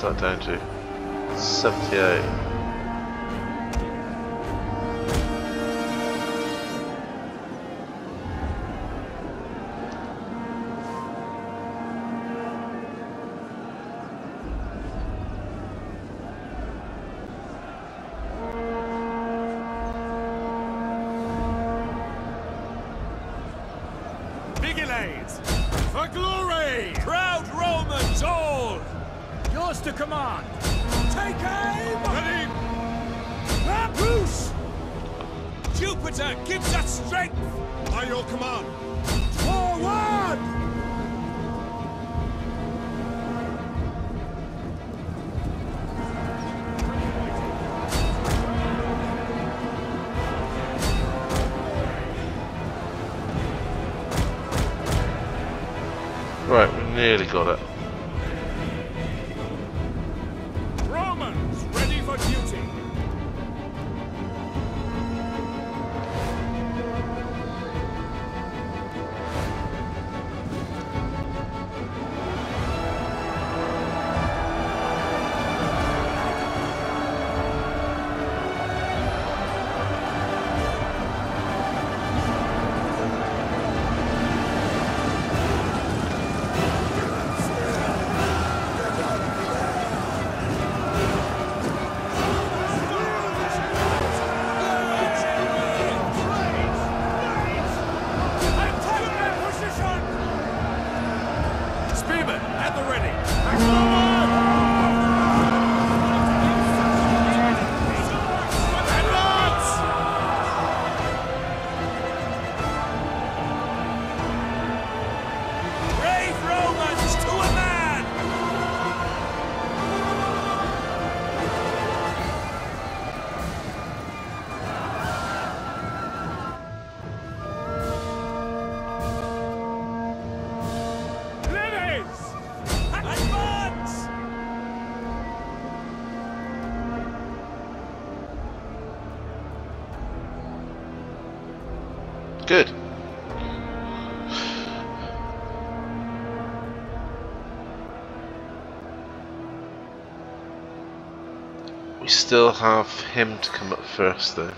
that down to? 78. Nearly got it. Good. We still have him to come up first though.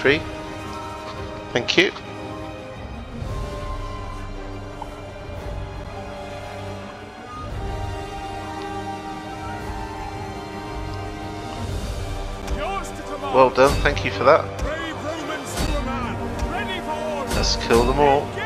three. Thank you. Well done, thank you for that. Let's kill them all.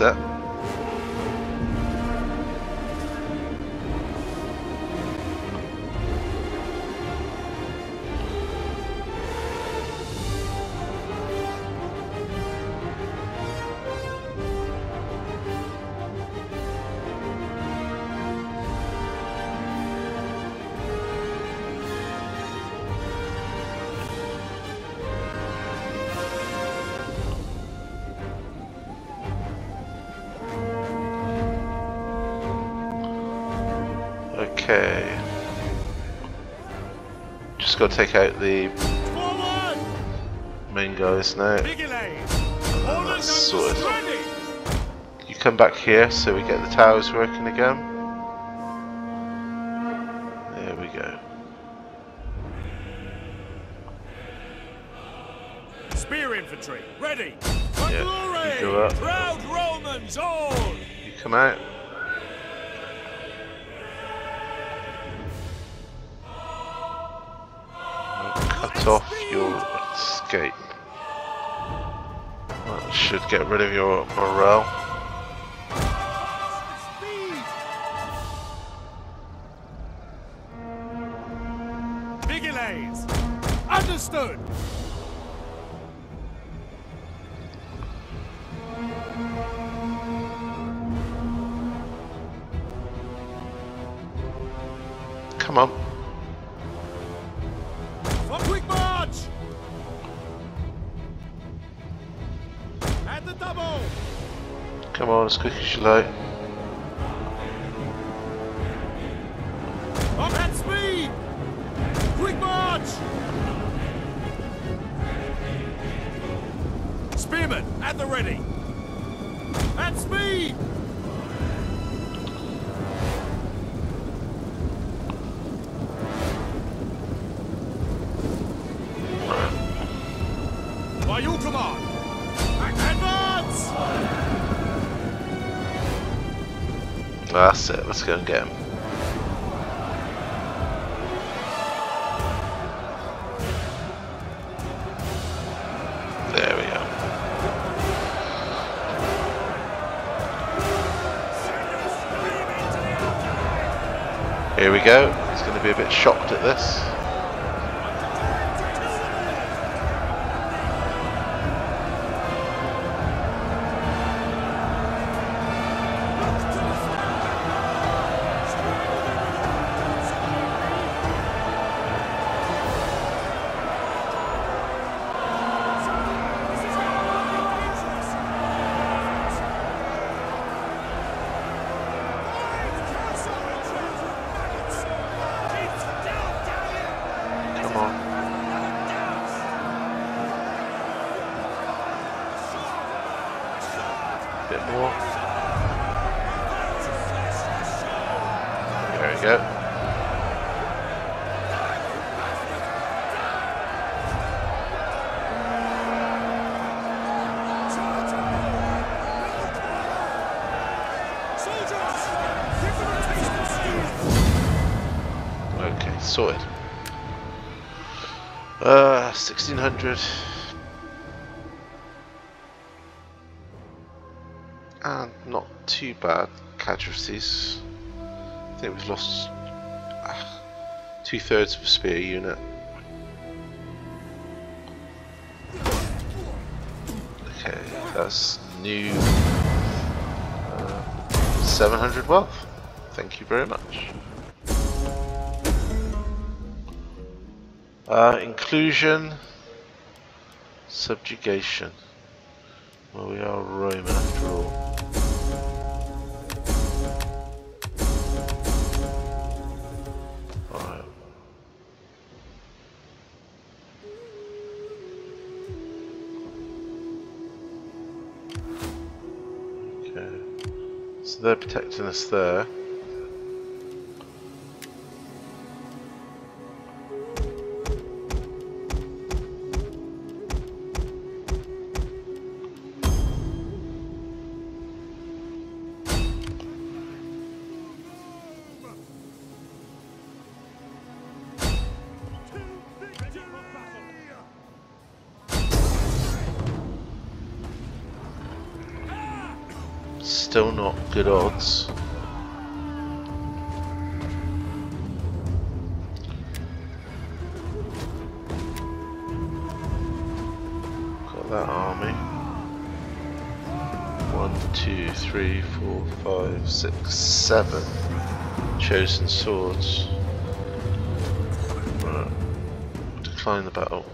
Right, Just got to take out the main guys now. Orders that's sorted. You come back here so we get the towers working again. Here we go. He's going to be a bit shocked at this. 1600. And not too bad casualties. I think we've lost ah, two thirds of a spear unit. Okay, that's new uh, 700 wealth. Thank you very much. Uh, inclusion, subjugation. Well, we are Roman after all. Okay. So they're protecting us there. Good odds. Got that army. One, two, three, four, five, six, seven chosen swords. Right. Decline the battle.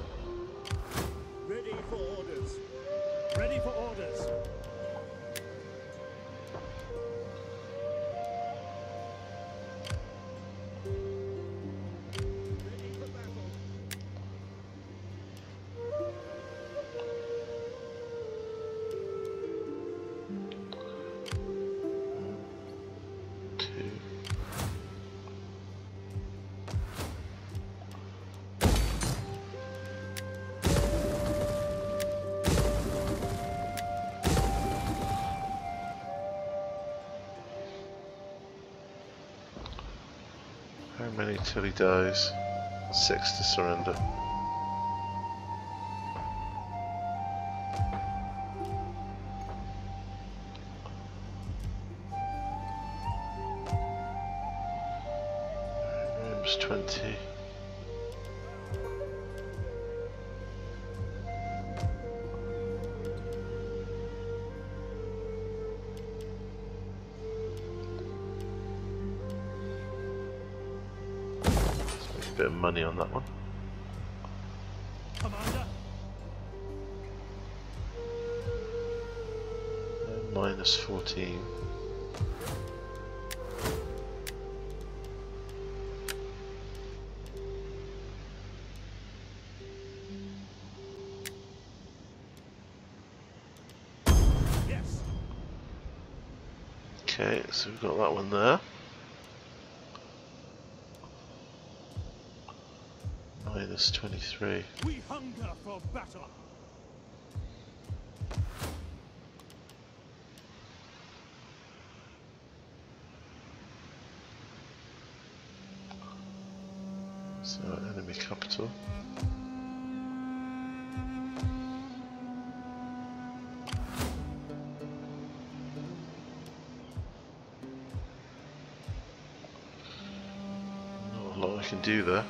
Dies? Six to surrender. Minus 14. Yes. Okay, so we've got that one there. Minus 23. We hunger for battle. Do there.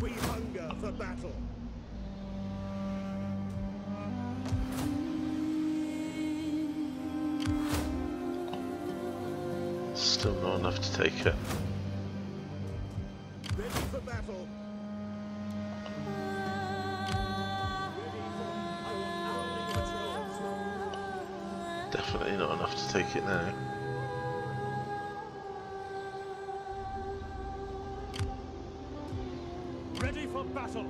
We hunger for battle. Still not enough to take it. Take it now. Ready for battle.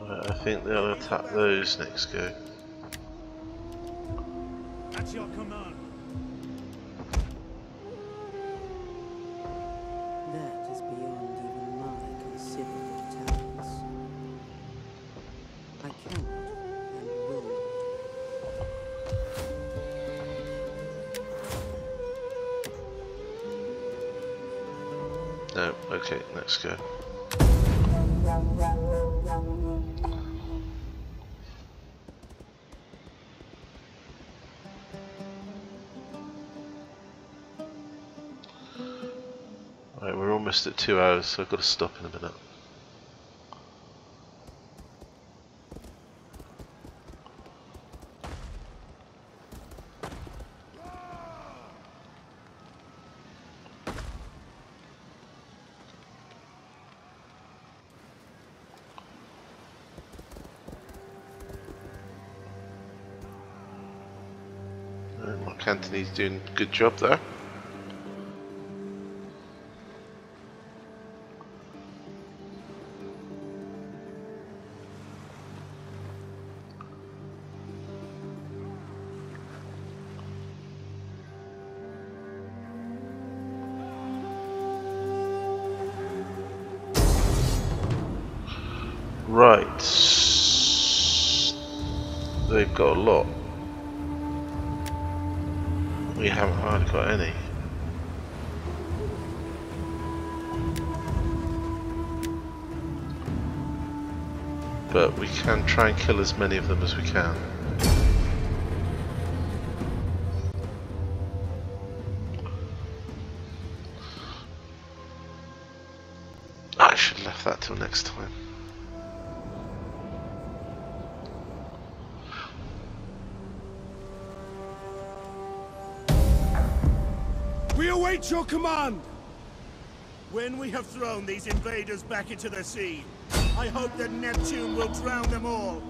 Right, I think they'll attack those next go. Let's. Right, we're almost at two hours, so I've got to stop in a minute. Antony's doing a good job there. Try and kill as many of them as we can. I should have left that till next time. We await your command! When we have thrown these invaders back into the sea, I hope that Neptune will drown them all.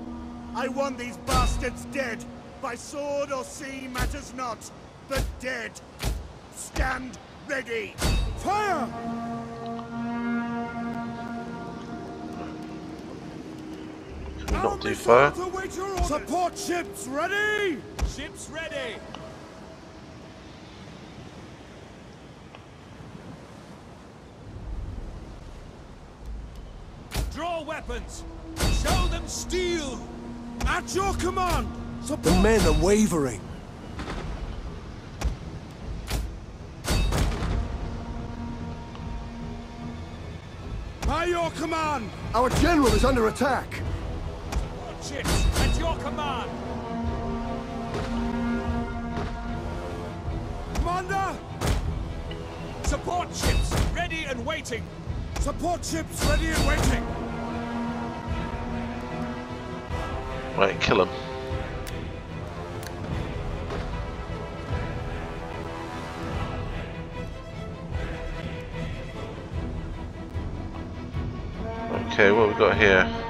I want these bastards dead. By sword or sea matters not, but dead. Stand ready. Fire! We Our not do fire? missiles await your orders. Support ships ready! Ships ready. Weapons! Show them steel! At your command! Support the men are wavering. By your command! Our general is under attack. Ships, at your command! Commander! Support ships, ready and waiting! Support ships, ready and waiting! Right, kill him. Okay, what we got here?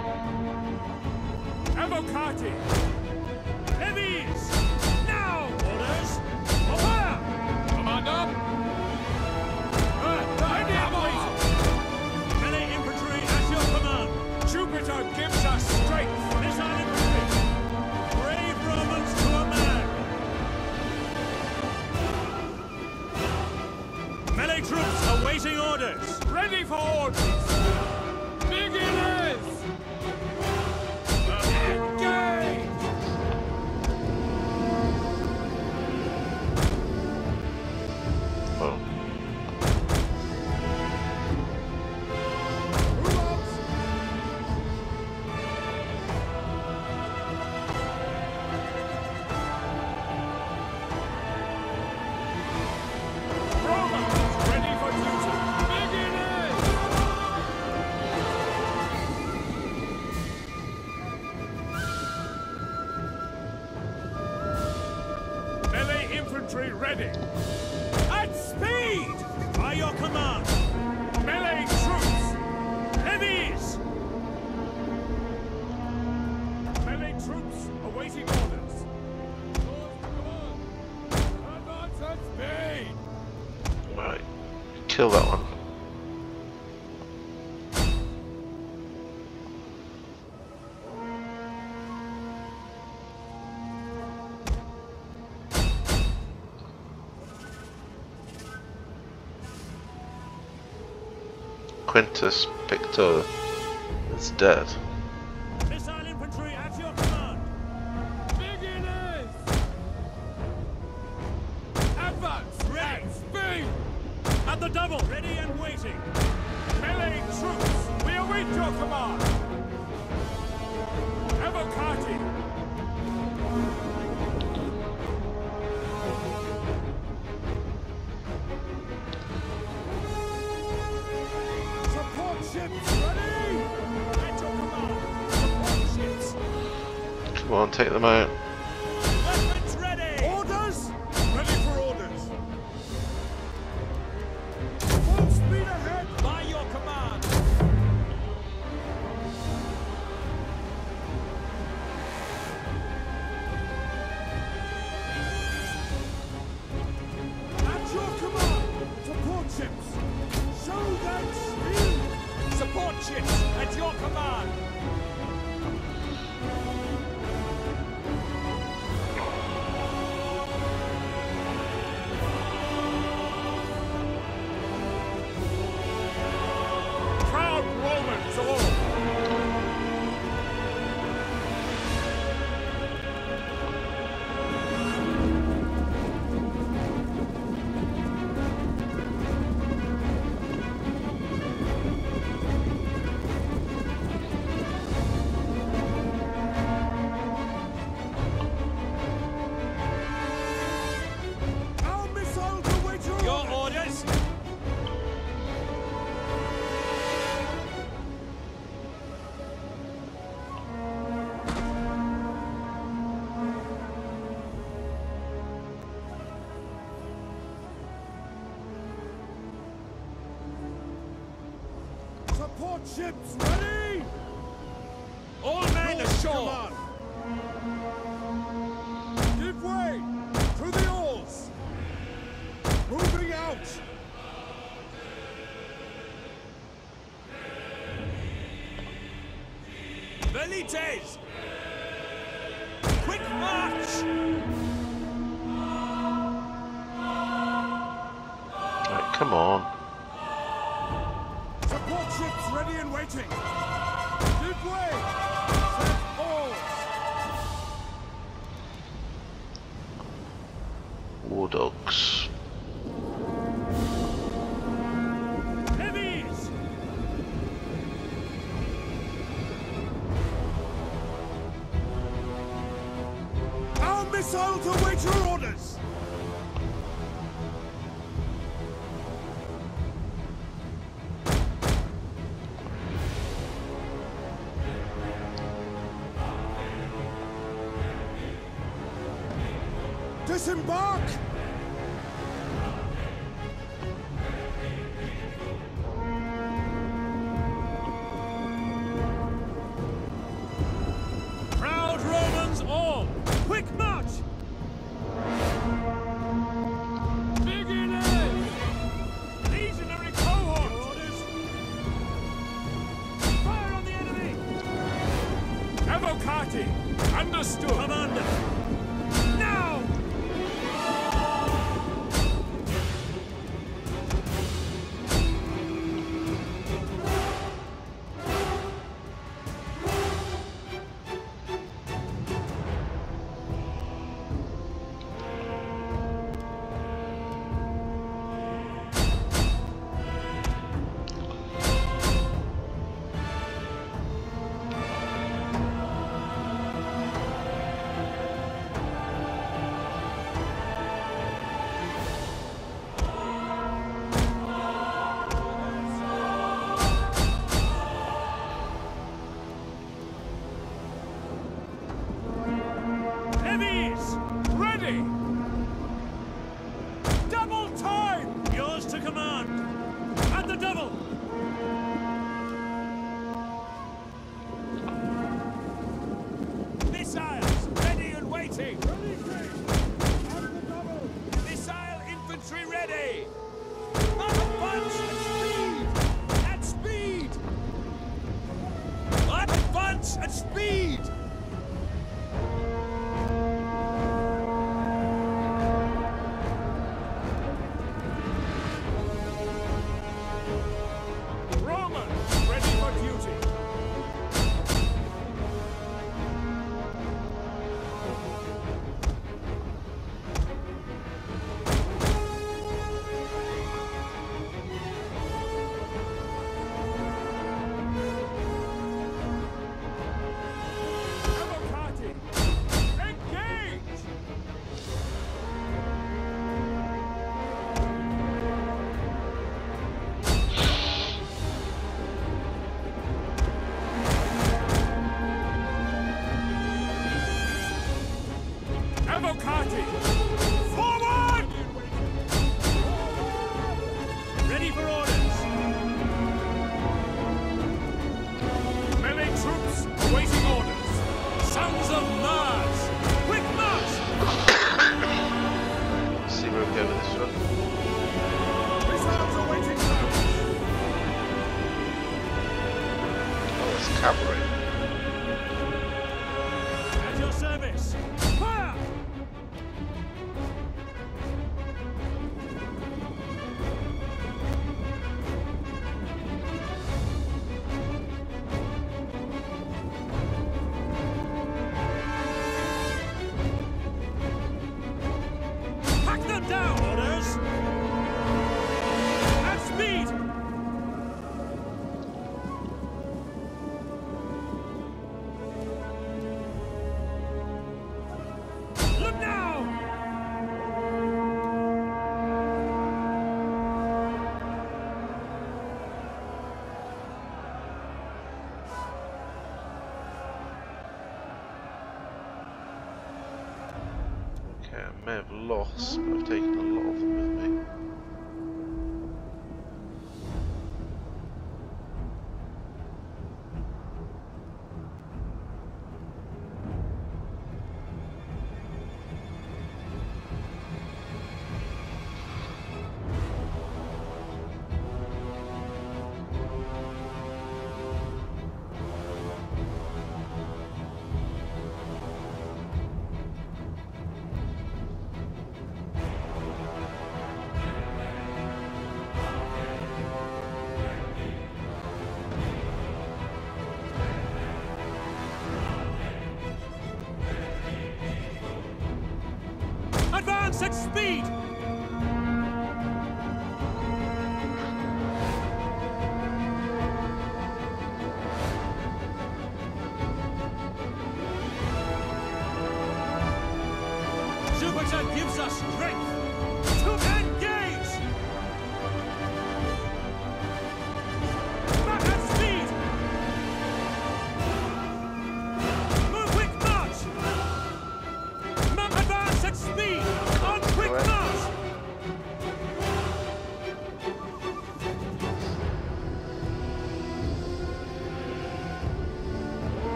Quintus Pictor is dead. Ships ready! All men ashore! Give way! To the oars! Moving out! Velites! Quick march! Come on. Disembark! party!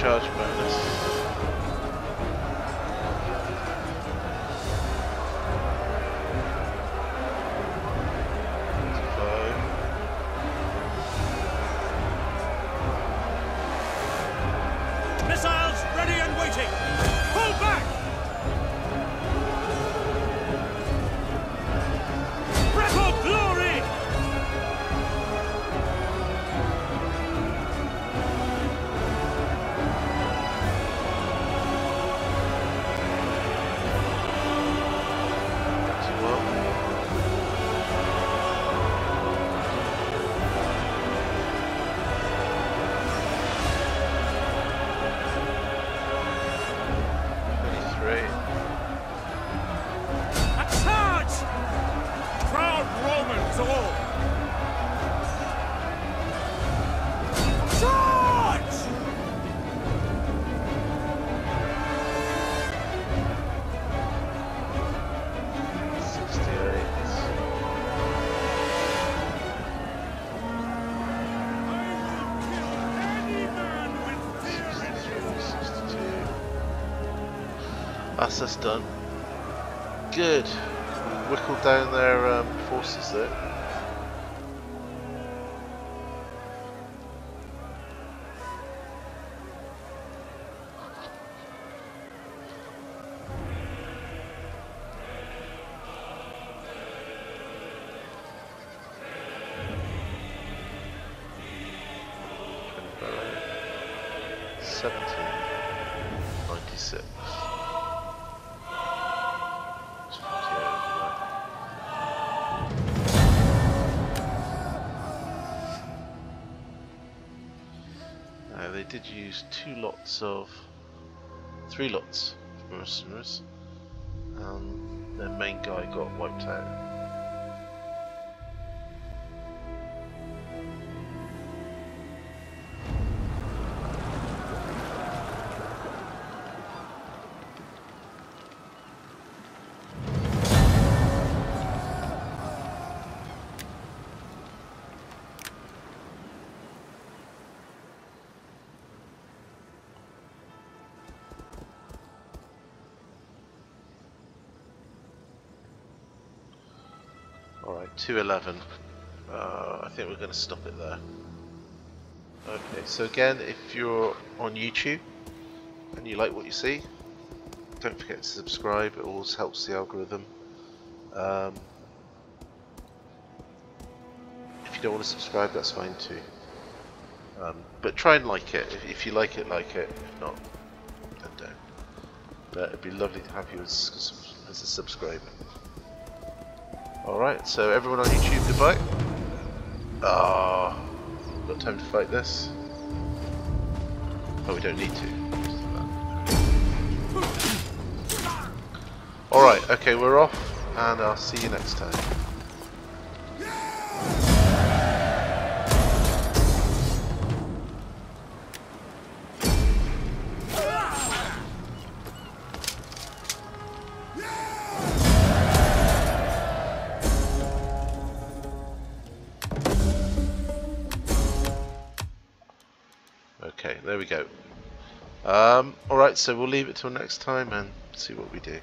church, but process done. Good. We down their uh, Used use two lots of three lots of mercenaries. Um, their main guy got wiped out. 211. Uh, I think we're going to stop it there. Okay, so again, if you're on YouTube and you like what you see, don't forget to subscribe, it always helps the algorithm. Um, if you don't want to subscribe, that's fine too. Um, but try and like it. If, if, you like it, like it. If not, then don't. But it'd be lovely to have you as, as a subscriber. Alright, so everyone on YouTube, goodbye. Ah, got time to fight this? Oh, we don't need to. Alright, okay, we're off, and I'll see you next time. So we'll leave it till next time and see what we do.